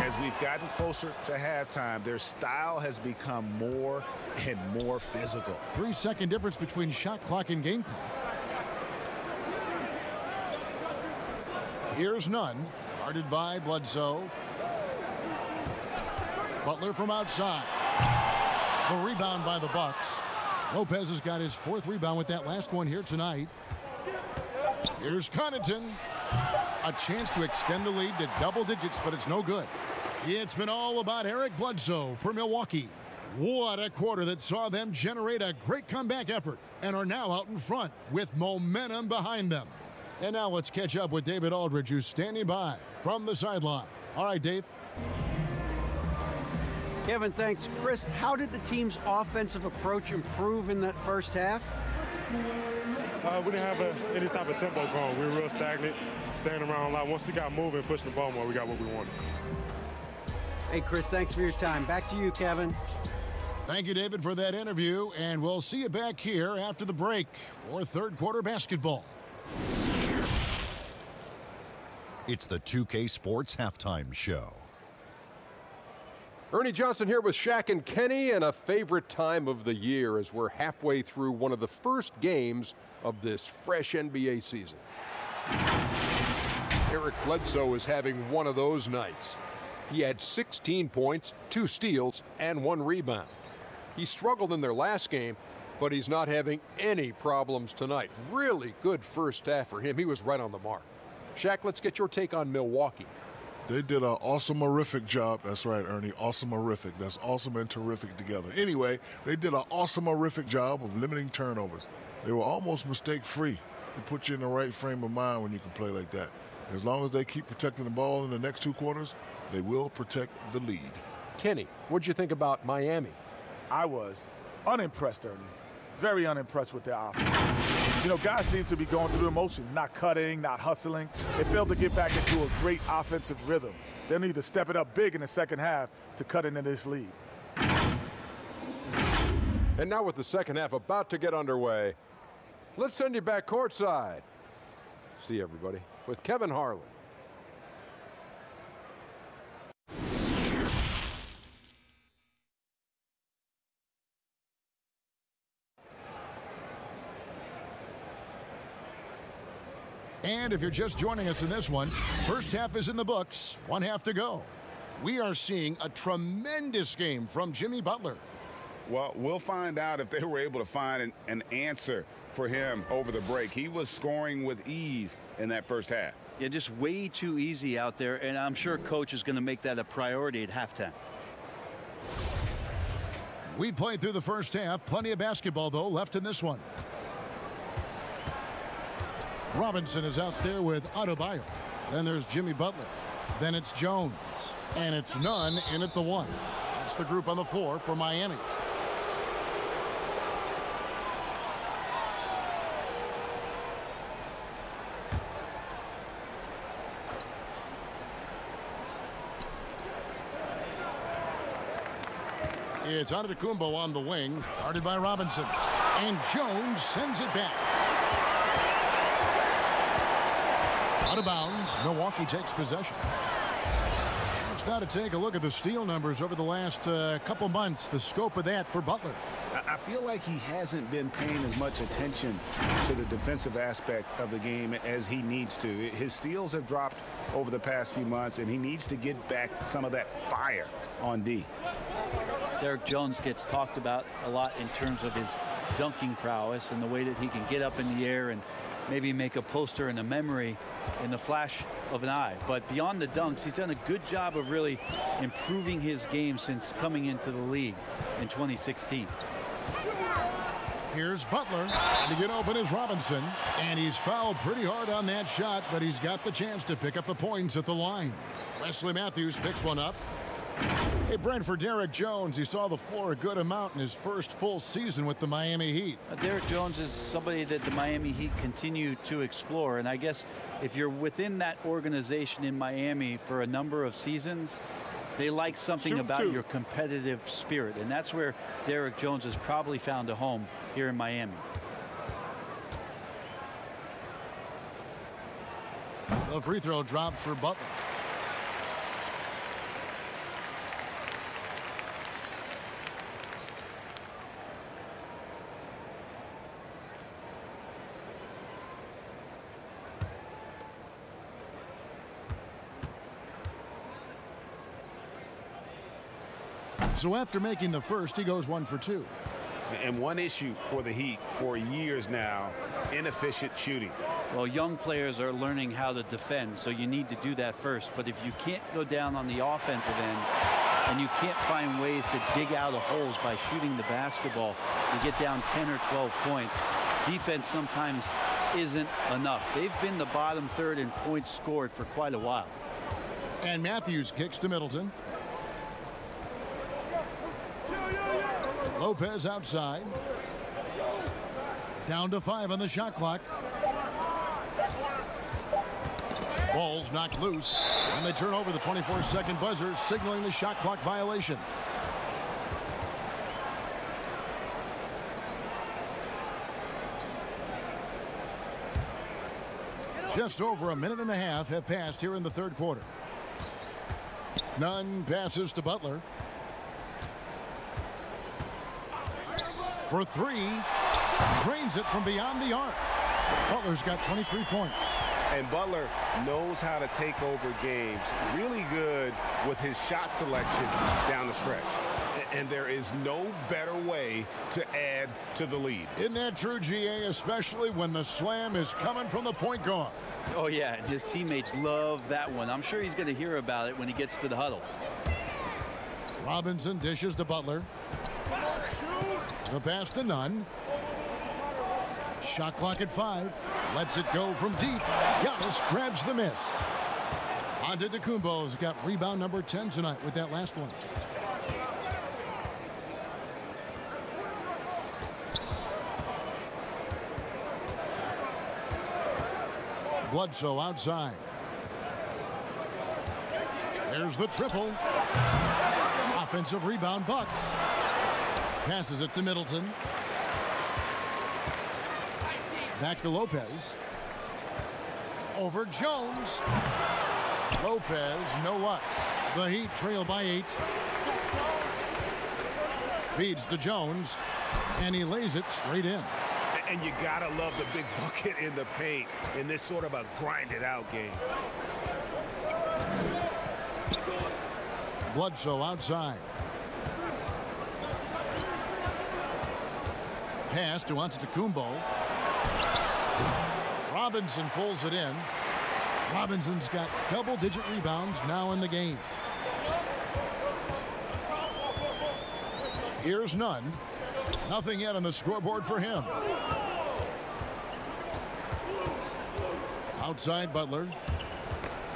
C: As we've gotten closer to halftime, their style has become more and more physical.
A: Three second difference between shot clock and game clock. Here's Nunn, guarded by Bledsoe. Butler from outside. The rebound by the Bucks. Lopez has got his fourth rebound with that last one here tonight. Here's Connaughton. A chance to extend the lead to double digits, but it's no good. It's been all about Eric Bledsoe for Milwaukee. What a quarter that saw them generate a great comeback effort and are now out in front with momentum behind them. And now let's catch up with David Aldridge, who's standing by from the sideline. All right, Dave.
G: Kevin, thanks. Khris, how did the team's offensive approach improve in that first half?
I: Uh, we didn't have a, any type of tempo going. We were real stagnant, standing around a lot. Once we got moving, pushing the ball more, we got what we wanted.
G: Hey, Khris, thanks for your time. Back to you, Kevin.
A: Thank you, David, for that interview, and we'll see you back here after the break for third quarter basketball.
J: It's the 2K Sports Halftime Show.
K: Ernie Johnson here with Shaq and Kenny, and a favorite time of the year as we're halfway through one of the first games of this fresh NBA season. Eric Bledsoe is having one of those nights. He had 16 points, two steals, and one rebound. He struggled in their last game, but he's not having any problems tonight. Really good first half for him. He was right on the mark. Shaq, let's get your take on Milwaukee.
L: They did an awesome, horrific job. That's right, Ernie. Awesome, horrific. That's awesome and terrific together. Anyway, they did an awesome, horrific job of limiting turnovers. They were almost mistake free. It puts you in the right frame of mind when you can play like that. As long as they keep protecting the ball in the next two quarters, they will protect the lead.
K: Kenny, what'd you think about Miami?
H: I was unimpressed, Ernie. Very unimpressed with their offense. You know, guys seem to be going through the motions, not cutting, not hustling. They failed to get back into a great offensive rhythm. They'll need to step it up big in the second half to cut into this lead.
K: And now with the second half about to get underway, let's send you back courtside. See everybody with Kevin Harlan.
A: And if you're just joining us in this one, first half is in the books, one half to go. We are seeing a tremendous game from Jimmy Butler.
C: Well, we'll find out if they were able to find an, an answer for him over the break. He was scoring with ease in that first half.
B: Yeah, just way too easy out there, and I'm sure coach is going to make that a priority at halftime.
A: We played through the first half. Plenty of basketball, though, left in this one. Robinson is out there with Adebayo. Then there's Jimmy Butler. Then it's Jones. And it's Nunn in at the one. That's the group on the floor for Miami. It's Antetokounmpo on the wing, guarded by Robinson. And Jones sends it back. Out of bounds. Milwaukee takes possession. Let's now to take a look at the steal numbers over the last uh, couple months. The scope of that for Butler.
C: I feel like he hasn't been paying as much attention to the defensive aspect of the game as he needs to. His steals have dropped over the past few months, and he needs to get back some of that fire on D.
B: Derrick Jones gets talked about a lot in terms of his dunking prowess and the way that he can get up in the air and maybe make a poster and a memory in the flash of an eye. But beyond the dunks, he's done a good job of really improving his game since coming into the league in 2016.
A: Here's Butler. To get open is Robinson. And he's fouled pretty hard on that shot, but he's got the chance to pick up the points at the line. Wesley Matthews picks one up. Hey, Brent, for Derrick Jones, he saw the floor a good amount in his first full season with the Miami Heat.
B: Uh, Derrick Jones is somebody that the Miami Heat continue to explore. And I guess if you're within that organization in Miami for a number of seasons, they like something Shoot about two. your competitive spirit. And that's where Derrick Jones has probably found a home here in Miami.
A: The free throw drops for Butler. So after making the first, he goes one for two.
C: And one issue for the Heat for years now, inefficient shooting.
B: Well, young players are learning how to defend, so you need to do that first. But if you can't go down on the offensive end and you can't find ways to dig out of holes by shooting the basketball, you get down 10 or 12 points. Defense sometimes isn't enough. They've been the bottom third in points scored for quite a while.
A: And Matthews kicks to Middleton. Lopez outside. Down to five on the shot clock. Ball's knocked loose, and they turn over the 24-second buzzer, signaling the shot clock violation. Just over a minute and a half have passed here in the third quarter. Nunn passes to Butler. For three. Drains it from beyond the arc. Butler's got 23 points.
C: And Butler knows how to take over games. Really good with his shot selection down the stretch. And there is no better way to add to the lead.
A: Isn't that true, GA, especially when the slam is coming from the point guard?
B: Oh, yeah, and his teammates love that one. I'm sure he's going to hear about it when he gets to the huddle.
A: Robinson dishes to Butler. The pass to Nunn. Shot clock at five. Lets it go from deep. Giannis grabs the miss. Antetokounmpo's got rebound number 10 tonight with that last one. Bledsoe outside. There's the triple. Offensive rebound, Bucks. Passes it to Middleton. Back to Lopez. Over Jones. Lopez, no luck. The Heat trail by eight. Feeds to Jones, and he lays it straight in.
C: And you gotta love the big bucket in the paint in this sort of a grinded out game.
A: Bledsoe outside. Pass to Antetokounmpo. Robinson pulls it in. Robinson's got double-digit rebounds now in the game. Here's Nunn. Nothing yet on the scoreboard for him. Outside Butler.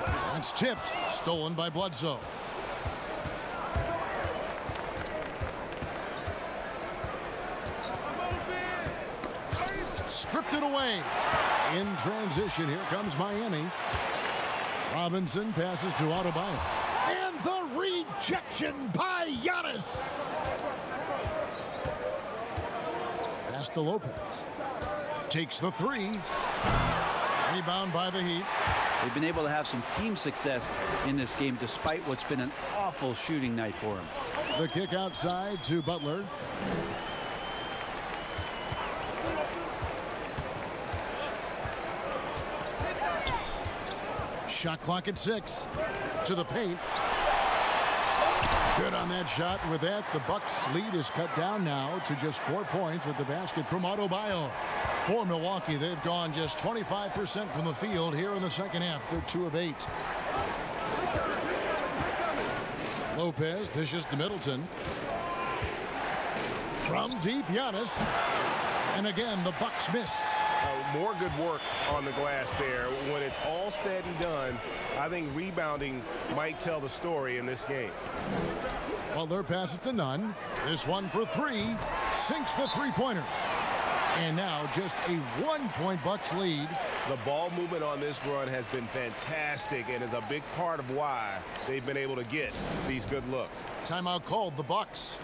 A: That's tipped. Stolen by Bledsoe. it away. In transition, here comes Miami. Robinson passes to Adebayo. And the rejection by Giannis. Pass to Lopez. Takes the three. Rebound by the Heat.
B: They've been able to have some team success in this game despite what's been an awful shooting night for them.
A: The kick outside to Butler. Shot clock at six. To the paint. Good on that shot. With that, the Bucks lead is cut down now to just four points with the basket from Adebayo. For Milwaukee, they've gone just 25% from the field here in the second half. They're two of eight. Lopez dishes to Middleton. From deep, Giannis. And again, the Bucks miss.
D: More good work on the glass there. When it's all said and done, I think rebounding might tell the story in this game.
A: Butler passes to Nunn. This one for three. Sinks the three-pointer. And now just a one-point Bucks lead.
D: The ball movement on this run has been fantastic and is a big part of why they've been able to get these good looks.
A: Timeout called the Bucks.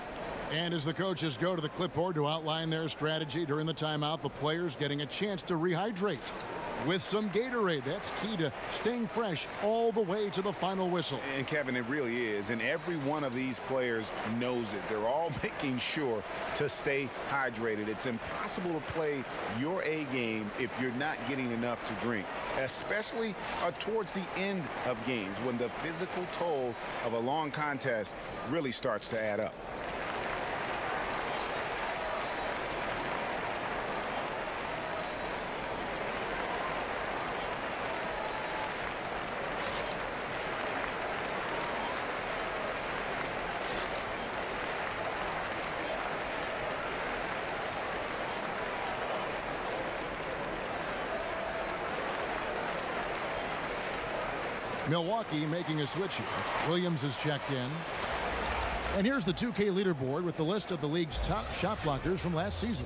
A: And as the coaches go to the clipboard to outline their strategy during the timeout, the players getting a chance to rehydrate with some Gatorade. That's key to staying fresh all the way to the final whistle.
C: And Kevin, it really is. And every one of these players knows it. They're all (laughs) making sure to stay hydrated. It's impossible to play your A game if you're not getting enough to drink, especially uh, towards the end of games when the physical toll of a long contest really starts to add up.
A: Milwaukee making a switch here. Williams is checked in. And here's the 2K leaderboard with the list of the league's top shot blockers from last season.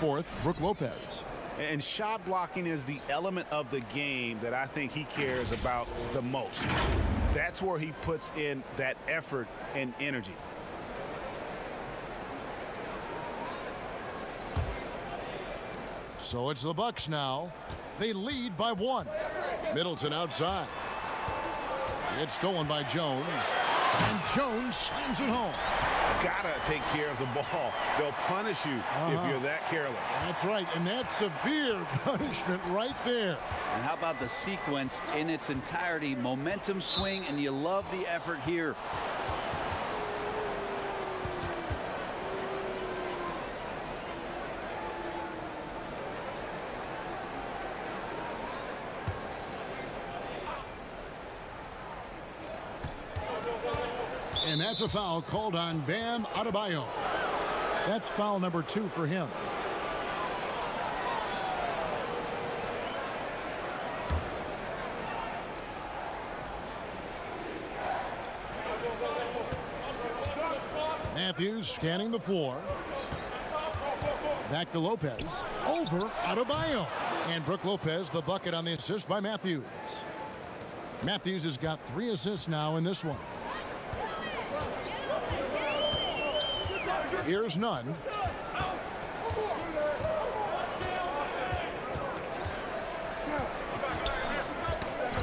A: Fourth, Brook Lopez.
C: And shot blocking is the element of the game that I think he cares about the most. That's where he puts in that effort and energy.
A: So it's the Bucks now. They lead by one. Middleton outside. It's stolen by Jones. And Jones slams it home.
C: Gotta take care of the ball. They'll punish you uh -huh. if you're that careless.
A: That's right, and that's severe (laughs) punishment right there.
B: And how about the sequence in its entirety? Momentum swing, and you love the effort here.
A: And that's a foul called on Bam Adebayo. That's foul number two for him. Matthews scanning the floor. Back to Lopez. Over Adebayo. And Brook Lopez, the bucket on the assist by Matthews. Matthews has got three assists now in this one. Here's Nunn.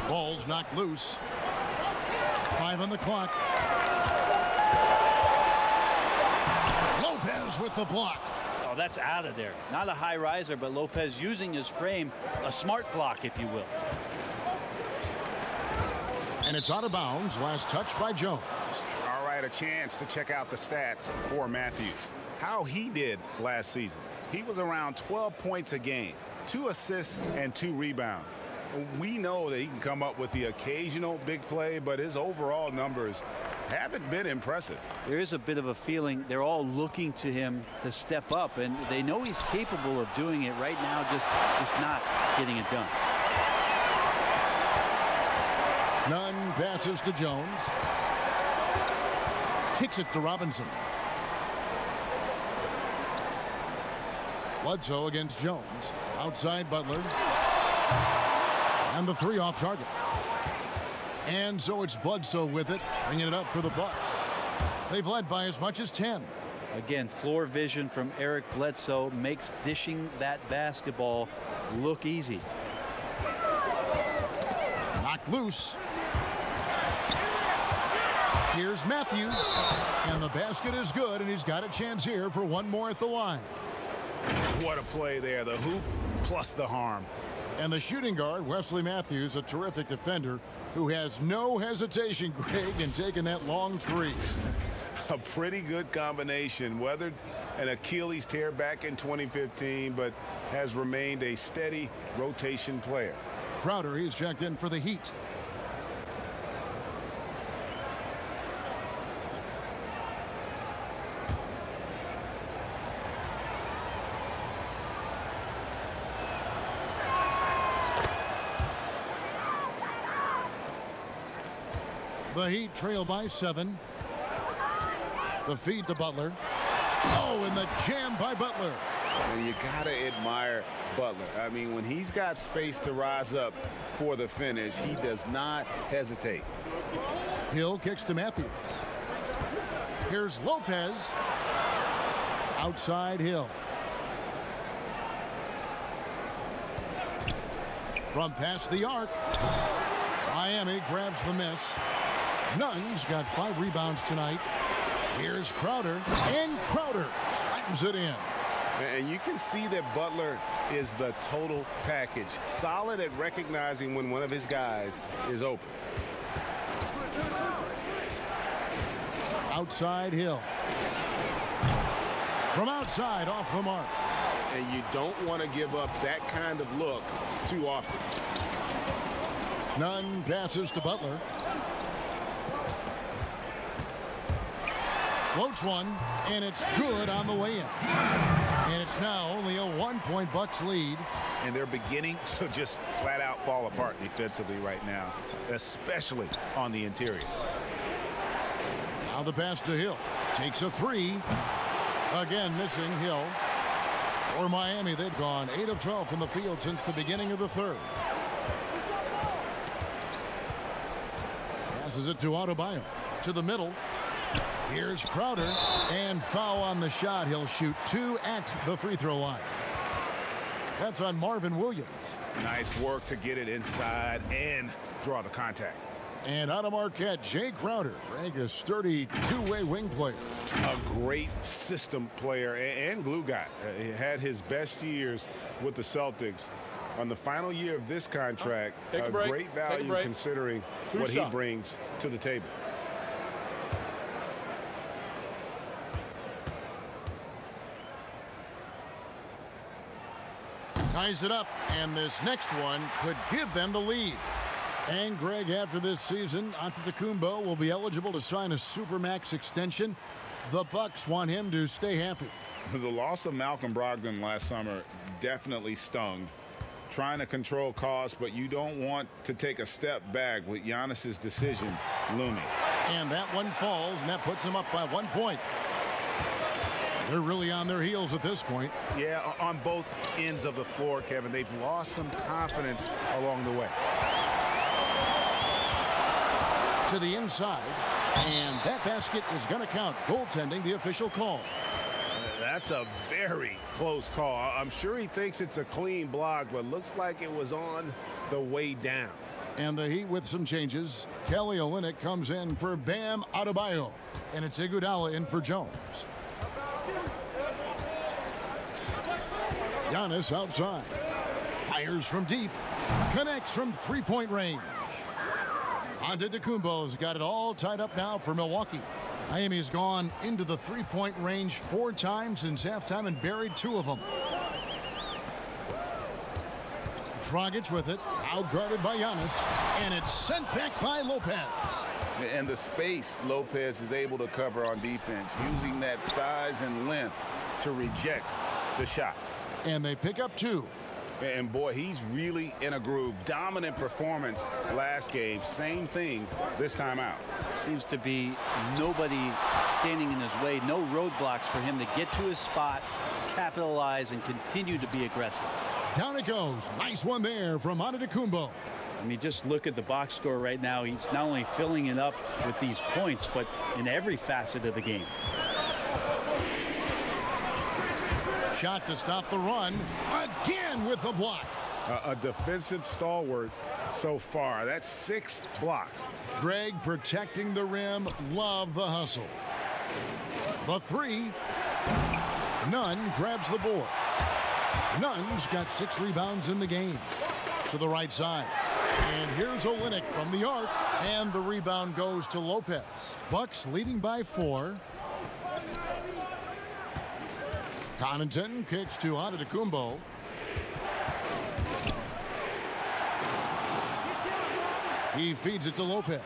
A: Ball's knocked loose. Five on the clock. Lopez with the block.
B: Oh, that's out of there. Not a high riser, but Lopez using his frame, a smart block, if you will.
A: And it's out of bounds. Last touch by Jones
C: a chance to check out the stats for Matthews. How he did last season. He was around 12 points a game, two assists and two rebounds. We know that he can come up with the occasional big play, but his overall numbers haven't been impressive.
B: There is a bit of a feeling they're all looking to him to step up, and they know he's capable of doing it right now, just, just not getting it done.
A: Nunn passes to Jones kicks it to Robinson. Bledsoe against Jones. Outside Butler. And the three off target. And so it's Bledsoe with it, bringing it up for the Bucks. They've led by as much as 10.
B: Again, floor vision from Eric Bledsoe makes dishing that basketball look easy.
A: Knocked loose. Here's Matthews. And the basket is good, and he's got a chance here for one more at the line.
C: What a play there. The hoop plus the harm.
A: And the shooting guard, Wesley Matthews, a terrific defender who has no hesitation, (laughs) Greg, in taking that long three.
C: a pretty good combination. Weathered an Achilles tear back in 2015, but has remained a steady rotation player.
A: Crowder, he's checked in for the Heat. The Heat trail by seven. The feed to Butler. Oh, and the jam by Butler.
C: And you got to admire Butler. I mean, when he's got space to rise up for the finish, he does not hesitate.
A: Hill kicks to Matthews. Here's Lopez. Outside Hill. From past the arc. Miami grabs the miss. Nunn's got five rebounds tonight. Here's Crowder, and Crowder slams it in.
C: And you can see that Butler is the total package. Solid at recognizing when one of his guys is open.
A: Outside Hill. From outside, off the mark.
C: And you don't want to give up that kind of look too often.
A: Nunn passes to Butler. Floats one, and it's good on the way in. And it's now only a one-point Bucks lead.
C: And they're beginning (laughs) to just flat out fall apart defensively right now, especially on the interior.
A: Now the pass to Hill. Takes a three. Again, missing Hill. For Miami, they've gone 8 of 12 from the field since the beginning of the third. Passes it to Adebayo. To the middle. Here's Crowder. And foul on the shot. He'll shoot two at the free throw line. That's on Marvin Williams.
C: Nice work to get it inside and draw the contact.
A: And out of Marquette, Jae Crowder, rank a sturdy two-way wing player.
C: A great system player and glue guy. Uh, he had his best years with the Celtics. On the final year of this contract,
H: Take a
C: a great
H: Take a
C: value considering
H: Two
C: what he brings to the table.
A: Ties it up, and this next one could give them the lead. And Greg, after this season, Antetokounmpo will be eligible to sign a supermax extension. The Bucks want him to stay happy. (laughs)
E: The loss of Malcolm Brogdon last summer definitely stung. Trying to control costs, but you don't want to take a step back with Giannis's decision looming.
A: And that one falls, and that puts them up by one point. They're really on their heels at this point.
C: Yeah, on both ends of the floor, Kevin. They've lost some confidence along the way.
A: To the inside, and that basket is going to count. Goaltending, the official call.
C: That's a very close call. I'm sure he thinks it's a clean block, but looks like it was on the way down.
A: And the Heat with some changes. Kelly Olynyk comes in for Bam Adebayo. And it's Iguodala in for Jones. Giannis outside. Fires from deep. Connects from three-point range. Antetokounmpo's got it all tied up now for Milwaukee. Miami's gone into the three-point range four times since halftime and buried two of them. Dragic with it, now guarded by Giannis, and it's sent back by Lopez.
E: And the space Lopez is able to cover on defense, using that size and length
C: to reject the shots.
A: And they pick up two.
C: And boy, he's really in a groove. Dominant performance last game. Same thing this time out.
B: Seems to be nobody standing in his way, no roadblocks for him to get to his spot, capitalize, and continue to be aggressive.
A: Down it goes. Nice one there from Antetokounmpo.
B: I mean, just look at the box score right now. He's not only filling it up with these points, but in every facet of the game.
A: Shot to stop the run. Again with the block.
C: A, a defensive stalwart so far. That's six blocks.
A: Greg protecting the rim. Love the hustle. The three. Nunn grabs the board. Nunn's got six rebounds in the game. To the right side. And here's Olynyk from the arc. And the rebound goes to Lopez. Bucks leading by four. Connaughton kicks to Antetokounmpo. He feeds it to Lopez.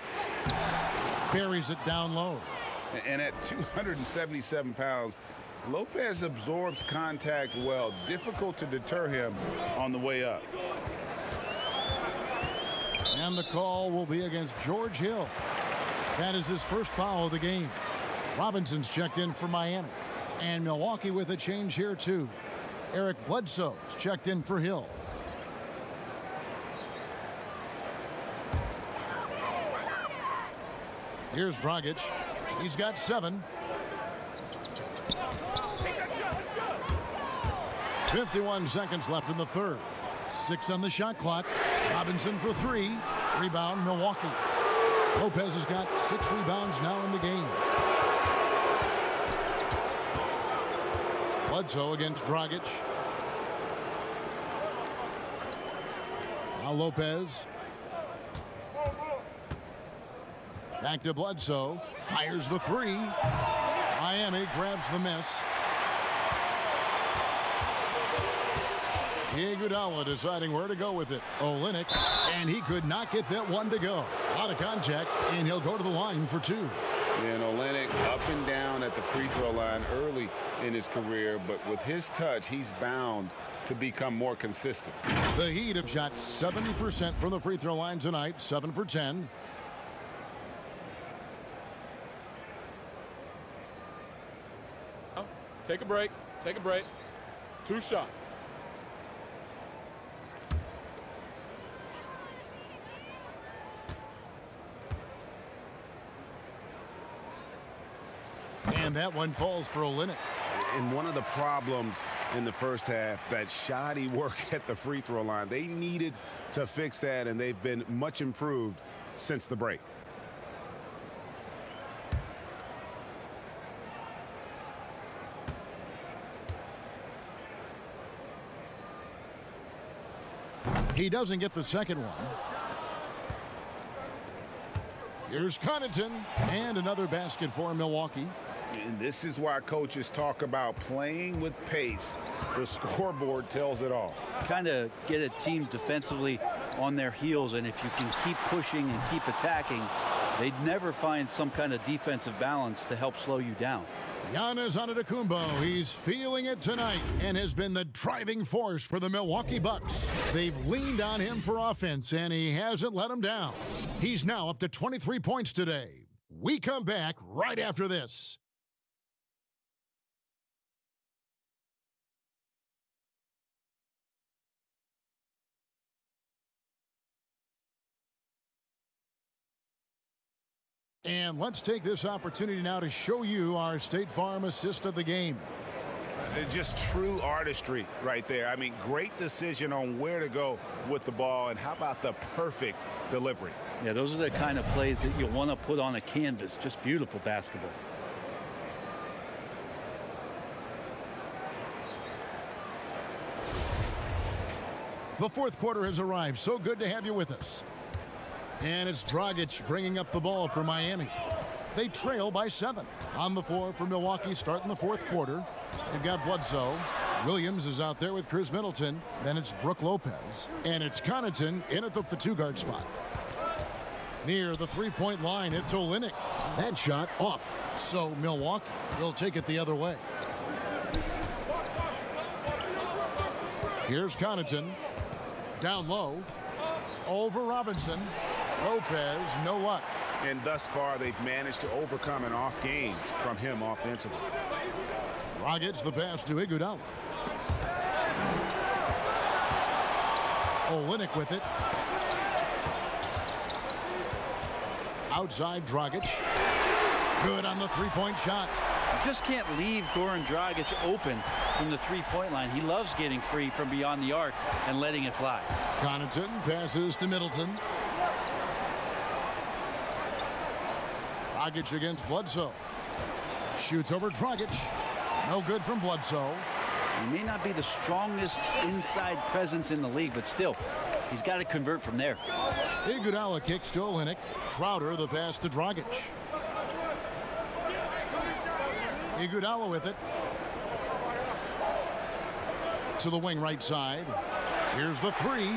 A: Carries it down low.
C: And at 277 pounds, Lopez absorbs contact well. Difficult to deter him on the way up.
A: And the call will be against George Hill. That is his first foul of the game. Robinson's checked in for Miami. And Milwaukee with a change here too. Eric Bledsoe's checked in for Hill. Here's Dragic. He's got seven. 51 seconds left in the third. Six on the shot clock. Robinson for three. Rebound, Milwaukee. Lopez has got six rebounds now in the game. Bledsoe against Dragic. Now Lopez. Back to Bledsoe. Fires the three. Miami grabs the miss. Iguodala deciding where to go with it. Olynyk, and he could not get that one to go. Lot of contact, and he'll go to the line for two.
C: And Olynyk up and down at the free throw line early in his career, but with his touch, he's bound to become more consistent.
A: The Heat have shot 70% from the free throw line tonight, 7 for 10.
M: Take a break. Take a break. Two shots.
A: And that one falls for Olynyk.
C: And one of the problems in the first half, that shoddy (laughs) work at the free throw line. They needed to fix that, and they've been much improved since the break.
A: He doesn't get the second one. Here's Connaughton and another basket for Milwaukee.
C: And this is why coaches talk about playing with pace. The scoreboard tells it all.
B: Kind of get a team defensively on their heels, and if you can keep pushing and keep attacking, they'd never find some kind of defensive balance to help slow you down.
A: Giannis Antetokounmpo, he's feeling it tonight and has been the driving force for the Milwaukee Bucks. They've leaned on him for offense, and he hasn't let them down. He's now up to 23 points today. We come back right after this. And let's take this opportunity now to show you our State Farm assist of the game.
C: Just true artistry right there. I mean, great decision on where to go with the ball, and how about the perfect delivery?
B: Yeah, those are the kind of plays that you want to put on a canvas. Just beautiful basketball.
A: The fourth quarter has arrived. So good to have you with us. And it's Dragic bringing up the ball for Miami. They trail by seven. On the floor for Milwaukee starting the fourth quarter. They've got Bledsoe. Williams is out there with Khris Middleton. Then it's Brook Lopez. And it's Connaughton in at the, the two-guard spot. Near the three-point line, it's Olynyk. That shot off. So Milwaukee will take it the other way. Here's Connaughton. Down low. Over Robinson. Lopez, no luck.
C: And thus far, they've managed to overcome an off game from him offensively.
A: Dragic the pass to Iguodala. Olynyk with it. Outside Dragic. Good on the three-point shot.
B: Just can't leave Goran Dragic open from the three-point line. He loves getting free from beyond the arc and letting it fly.
A: Connaughton passes to Middleton. Dragic against Bledsoe. Shoots over Dragic. No good from Bledsoe.
B: He may not be the strongest inside presence in the league, but still, he's got to convert from there.
A: Iguodala kicks to Olynyk. Crowder the pass to Dragic. Iguodala with it. To the wing right side. Here's the three.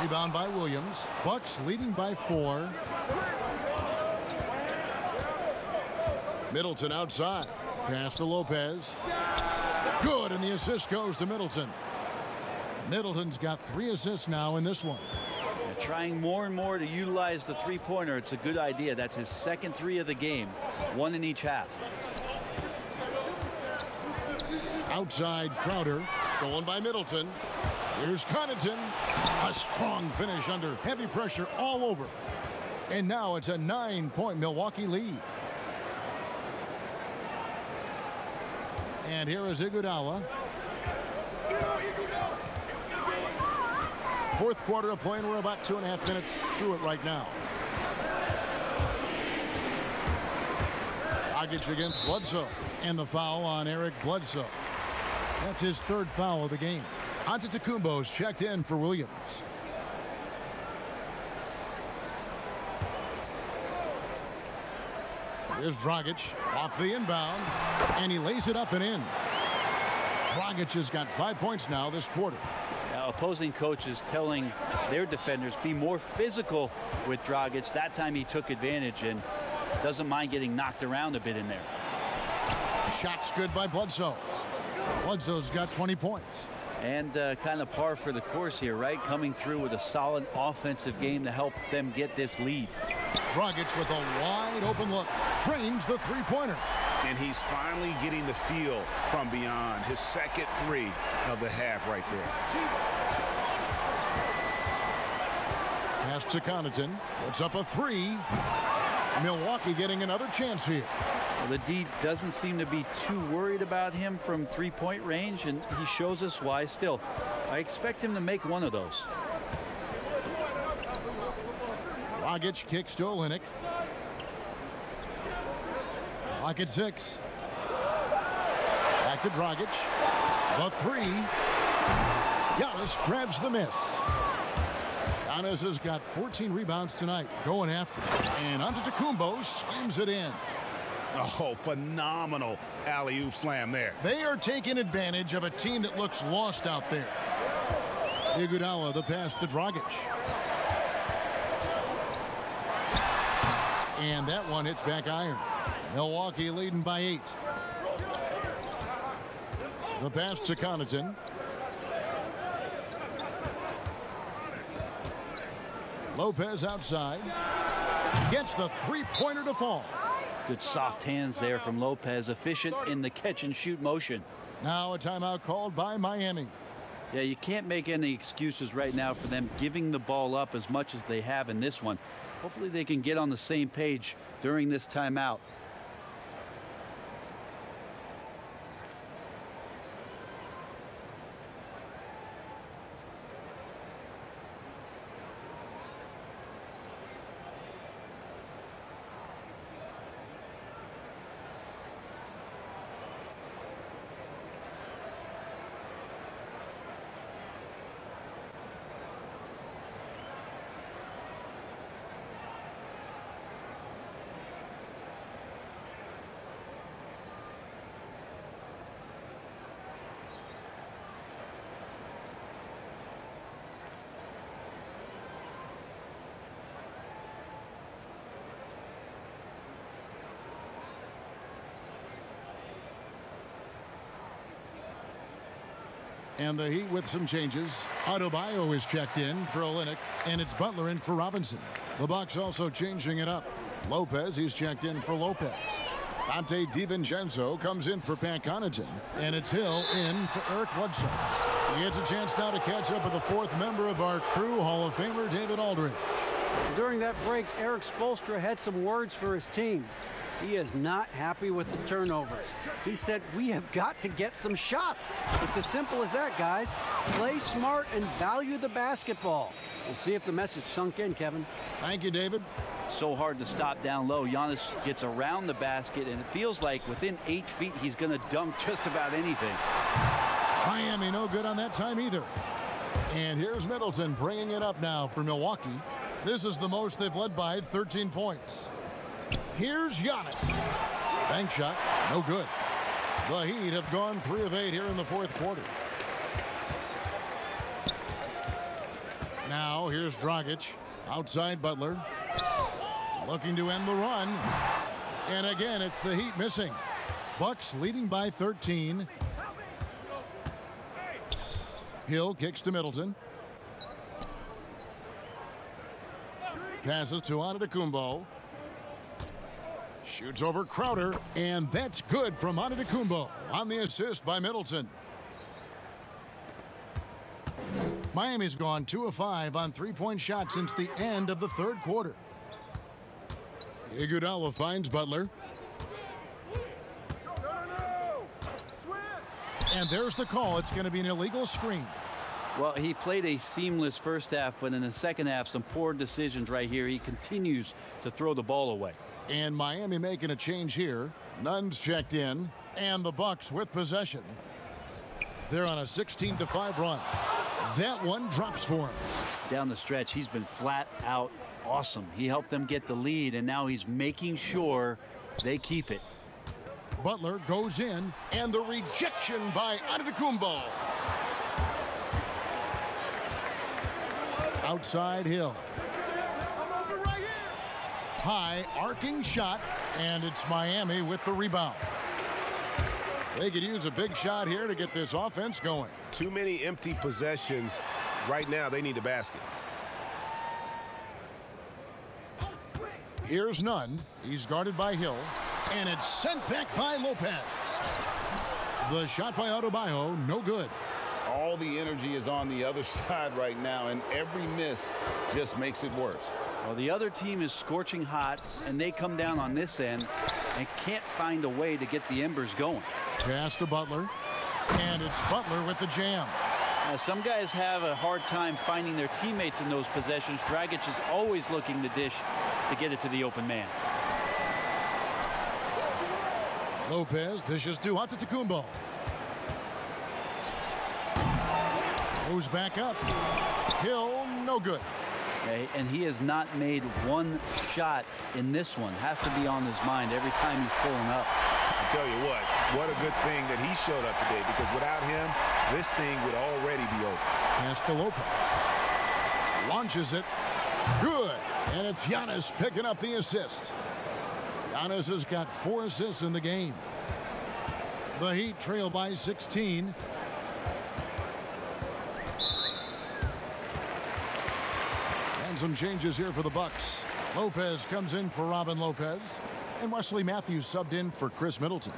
A: Rebound by Williams. Bucks leading by four. Middleton outside. Pass to Lopez. Good, and the assist goes to Middleton. Middleton's got three assists now in this one.
B: They're trying more and more to utilize the three-pointer. It's a good idea. That's his second three of the game, one in each half.
A: Outside Crowder, stolen by Middleton. Here's Connaughton. A strong finish under heavy pressure all over. And now it's a nine-point Milwaukee lead. And here is Iguodala. Fourth quarter of play, we're about two and a half minutes through it right now. Dragic against Bledsoe. And the foul on Eric Bledsoe. That's his third foul of the game. Antetokounmpo's checked in for Williams. Here's Dragic off the inbound, and he lays it up and in. Dragic has got five points now this quarter.
B: Now, opposing coaches telling their defenders be more physical with Dragic. That time he took advantage and doesn't mind getting knocked around a bit in there.
A: Shots good by Bledsoe. Bledsoe's got 20 points.
B: And uh, kind of par for the course here, right? Coming through with a solid offensive game to help them get this lead.
A: Dragic with a wide open look. Trains the three-pointer.
C: And he's finally getting the feel from beyond his second three of the half right there.
A: Pass to Connaughton. Puts up a three. Milwaukee getting another chance here.
B: Well, the D doesn't seem to be too worried about him from three-point range, and he shows us why still. I expect him to make one of those.
A: Dragic kicks to Olynyk. Clock at six. Back to Dragic. The three. Giannis grabs the miss. Giannis has got 14 rebounds tonight, going after it. And Antetokounmpo slams it in.
C: Oh, phenomenal alley-oop slam there.
A: They are taking advantage of a team that looks lost out there. Iguodala, the pass to Dragic. And that one hits back iron. Milwaukee leading by eight. The pass to Connaughton. Lopez outside. Gets the three-pointer to fall.
B: Good soft hands there from Lopez. Efficient in the catch-and-shoot motion.
A: Now a timeout called by Miami.
B: Yeah, you can't make any excuses right now for them giving the ball up as much as they have in this one. Hopefully they can get on the same page during this timeout.
A: And the Heat with some changes. Adebayo is checked in for Olynyk, and it's Butler in for Robinson. The Bucks also changing it up. Lopez, he's checked in for Lopez. Donte DiVincenzo comes in for Pat Connaughton, and it's Hill in for Eric Bledsoe. He gets a chance now to catch up with the fourth member of our crew, Hall of Famer David Aldridge.
G: During that break, Erik Spoelstra had some words for his team. He is not happy with the turnovers. He said, we have got to get some shots. It's as simple as that, guys. Play smart and value the basketball. We'll see if the message sunk in, Kevin.
A: Thank you, David.
B: So hard to stop down low. Giannis gets around the basket, and it feels like within eight feet, he's going to dunk just about anything.
A: Miami no good on that time either. And here's Middleton bringing it up now for Milwaukee. This is the most they've led by 13 points. Here's Giannis. Bank shot, no good. The Heat have gone three of eight here in the fourth quarter. Now here's Dragic. Outside Butler. Looking to end the run. And again, it's the Heat missing. Bucks leading by 13. Hill kicks to Middleton. Passes to Antetokounmpo. Shoots over Crowder, and that's good from Antetokounmpo on the assist by Middleton. Miami's gone 2 of 5 on three-point shots since the end of the third quarter. Iguodala finds Butler. And there's the call. It's going to be an illegal screen.
B: Well, he played a seamless first half, but in the second half, some poor decisions right here. He continues to throw the ball away.
A: And Miami making a change here. Nunn's checked in, and the Bucks with possession. They're on a 16 to 5 run. That one drops for him.
B: Down the stretch, he's been flat out awesome. He helped them get the lead, and now he's making sure they keep it.
A: Butler goes in, and the rejection by Antetokounmpo. Outside Hill. High arcing shot, and it's Miami with the rebound. They could use a big shot here to get this offense going.
D: Too many empty possessions. Right now, they need a basket.
A: Here's Nunn. He's guarded by Hill. And it's sent back by Lopez. The shot by Adebayo no good.
E: All the energy is on the other (laughs) side right now, and every miss just makes it worse.
B: Well, the other team is scorching hot, and they come down on this end and can't find a way to get the embers going.
A: Pass to Butler, and it's Butler with the jam.
B: Now, some guys have a hard time finding their teammates in those possessions. Dragic is always looking to dish to get it to the open man.
A: Lopez dishes to Antetokounmpo. Moves back up. Hill, no good.
B: Okay, and he has not made one shot in this one. Has to be on his mind every time he's pulling up.
C: I tell you what, what a good thing that he showed up today because without him, this thing would already be over.
A: Pass to Lopez. Launches it. Good. And it's Giannis picking up the assist. Giannis has got four assists in the game. The Heat trail by 16. Some changes here for the Bucks. Lopez comes in for Robin Lopez. And Wesley Matthews subbed in for Khris Middleton.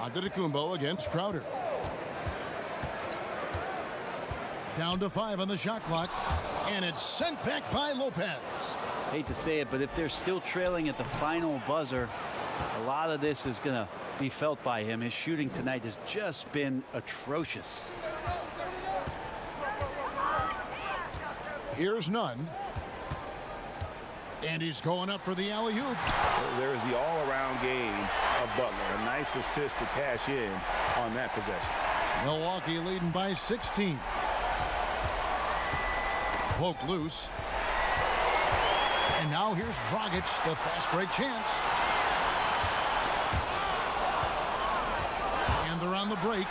A: Antetokounmpo against Crowder. Down to five on the shot clock. And it's sent back by Lopez.
B: Hate to say it, but if they're still trailing at the final buzzer, a lot of this is going to be felt by him. His shooting tonight has just been atrocious.
A: Here's Nunn. And he's going up for the alley-oop.
C: There is the all-around game of Butler. A nice assist to cash in on that possession.
A: Milwaukee leading by 16. Poked loose. And now here's Dragic, the fast break chance. And they're on the break.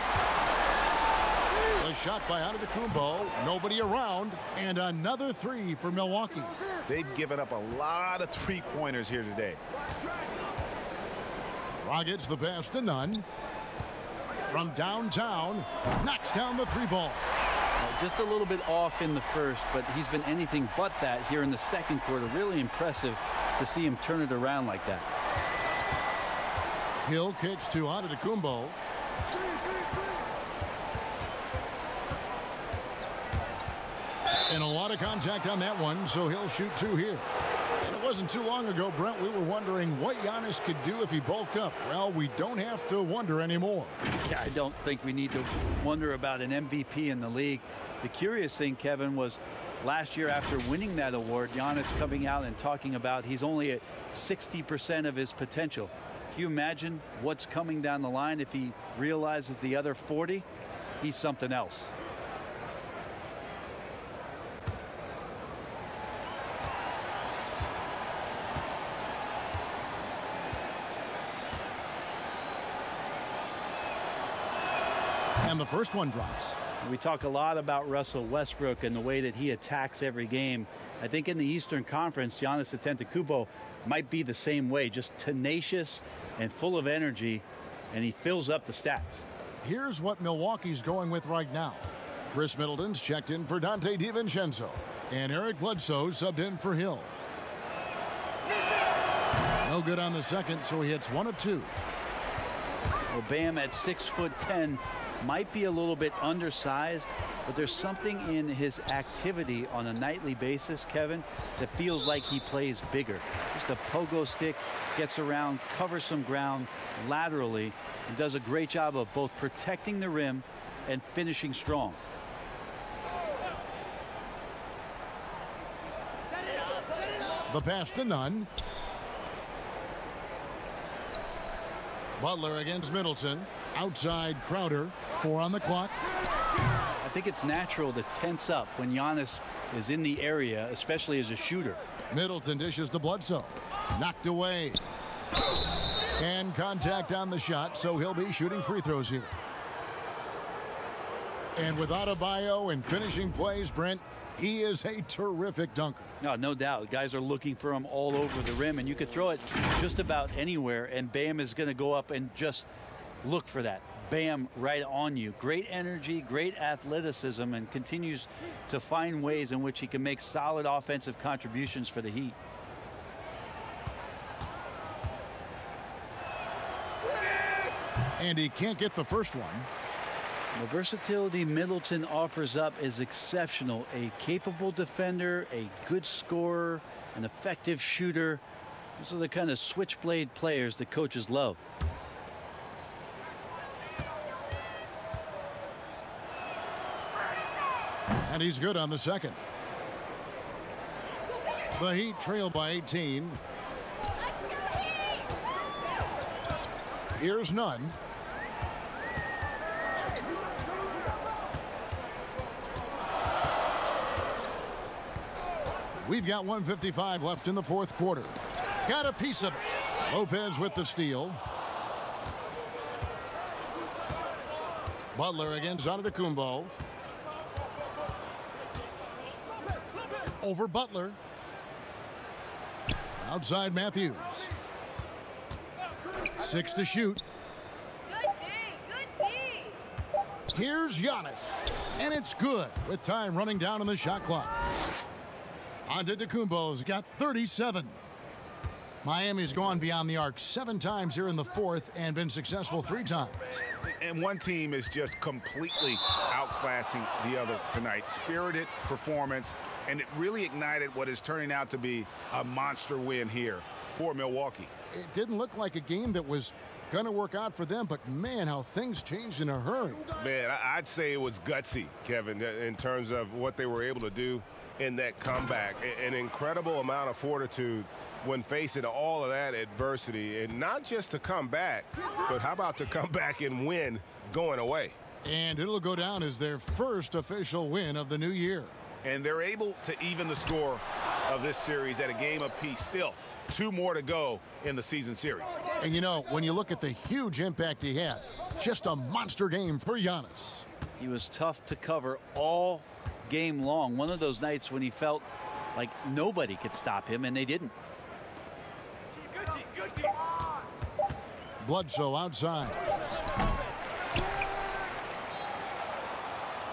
A: The shot by Antetokounmpo. Nobody around. And another three for Milwaukee.
C: They've given up a lot of three-pointers here today.
A: Dragic the pass to Nunn. From downtown. Knocks down the three ball.
B: Uh, just a little bit off in the first, but he's been anything but that here in the second quarter. Really impressive to see him turn it around like that.
A: Hill kicks to Antetokounmpo. And a lot of contact on that one, so he'll shoot two here. And it wasn't too long ago, Brent, we were wondering what Giannis could do if he bulked up. Well, we don't have to wonder anymore.
B: Yeah, I don't think we need to wonder about an MVP in the league. The curious thing, Kevin, was last year after winning that award, Giannis coming out and talking about he's only at 60% of his potential. Can you imagine what's coming down the line if he realizes the other 40? He's something else.
A: And the first one drops.
B: We talk a lot about Russell Westbrook and the way that he attacks every game. I think in the Eastern Conference, Giannis Antetokounmpo might be the same way, just tenacious and full of energy, and he fills up the stats.
A: Here's what Milwaukee's going with right now. Khris Middleton's checked in for Donte DiVincenzo, and Eric Bledsoe subbed in for Hill. No good on the second, so he hits one of two.
B: Well, Bam at six foot ten might be a little bit undersized, but there's something in his activity on a nightly basis, Kevin, that feels like he plays bigger. Just a pogo stick, gets around, covers some ground laterally, and does a great job of both protecting the rim and finishing strong.
A: The pass to Nunn. Butler against Middleton. Outside Crowder. Four on the clock.
B: I think it's natural to tense up when Giannis is in the area, especially as a shooter.
A: Middleton dishes to Bledsoe. Knocked away. And contact on the shot, so he'll be shooting free throws here. And with Adebayo and finishing plays, Brent, he is a terrific dunker.
B: No, no doubt. Guys are looking for him all over the rim, and you could throw it just about anywhere, and Bam is going to go up and just look for that. Bam right on you. Great energy, great athleticism, and continues to find ways in which he can make solid offensive contributions for the Heat.
A: And he can't get the first one.
B: The versatility Middleton offers up is exceptional. A capable defender, a good scorer, an effective shooter. Those are the kind of switchblade players that coaches love.
A: And he's good on the second. The Heat trail by 18. Here's Nunn. We've got 155 left in the fourth quarter. Got a piece of it. Lopez with the steal. Butler against Antetokounmpo. Over Butler. Outside Matthews. Six to shoot. Here's Giannis. And it's good with time running down on the shot clock. Antetokounmpo's got 37. Miami's gone beyond the arc seven times here in the fourth and been successful three times.
C: And one team is just completely outclassing the other tonight. Spirited performance, and it really ignited what is turning out to be a monster win here for Milwaukee.
A: It didn't look like a game that was going to work out for them, but man, how things changed in a hurry.
D: Man, I'd say it was gutsy, Kevin, uh, in terms of what they were able to do in that comeback. An incredible amount of fortitude when facing all of that adversity. And not just to come back, but how about to come (laughs) back and win going away?
A: And it'll go down as their first official win of the new year.
C: And they're able to even the score of this series at a game apiece still. Two more to go in the season series.
A: And you know, when you look at the huge impact he had, just a monster game for Giannis.
B: He was tough to cover all game long. One of those nights when he felt like nobody could stop him, and they didn't.
A: Bledsoe outside.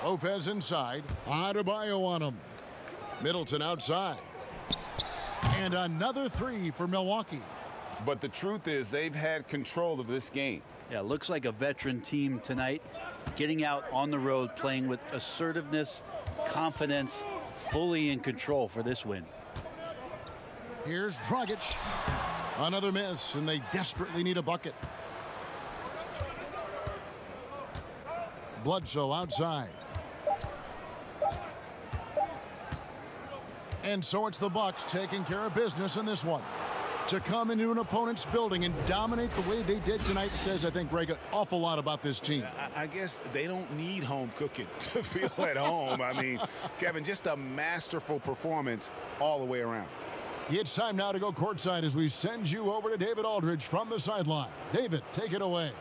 A: Lopez inside. Adebayo on him. Middleton outside. And another three for Milwaukee.
C: But the truth is they've had control of this game.
B: Yeah, looks like a veteran team tonight. Getting out on the road, playing with assertiveness, confidence, fully in control for this win.
A: Here's Dragic. Another miss, and they desperately need a bucket. Bledsoe outside. And so it's the Bucks taking care of business in this one. To come into an opponent's building and dominate the way they did tonight says, I think, Greg, an awful lot about this team.
C: I, I guess they don't need home cooking (laughs) to feel at home. I mean, Kevin, just a masterful performance all the way around.
A: It's time now to go courtside as we send you over to David Aldridge from the sideline. David, take it away.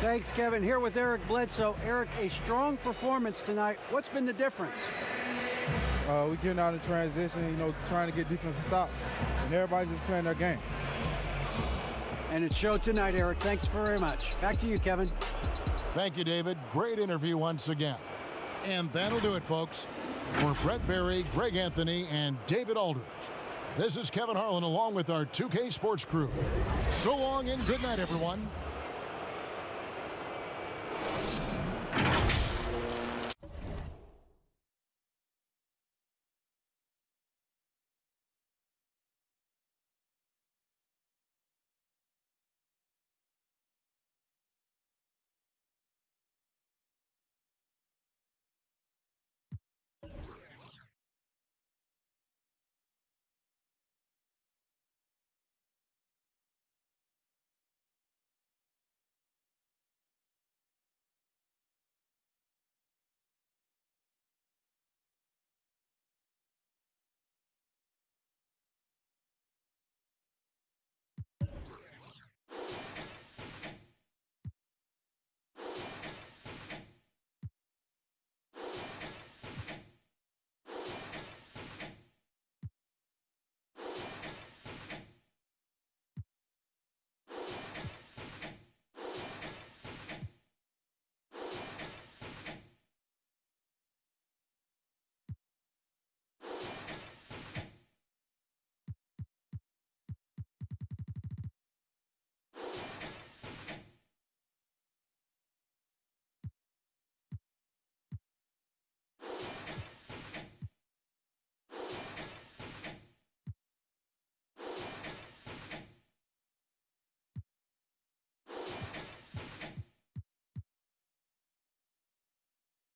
G: Thanks, Kevin. Here with Eric Bledsoe. Eric, a strong performance tonight. What's been the difference?
N: Uh, we getting out in transition, you know, trying to get defensive stops, and everybody's just playing their game.
G: And it showed tonight, Eric. Thanks very much. Back to you, Kevin.
A: Thank you, David. Great interview once again. And that'll do it, folks. For Brent Barry, Greg Anthony, and David Aldridge. This is Kevin Harlan along with our 2K Sports crew. So long and good night, everyone.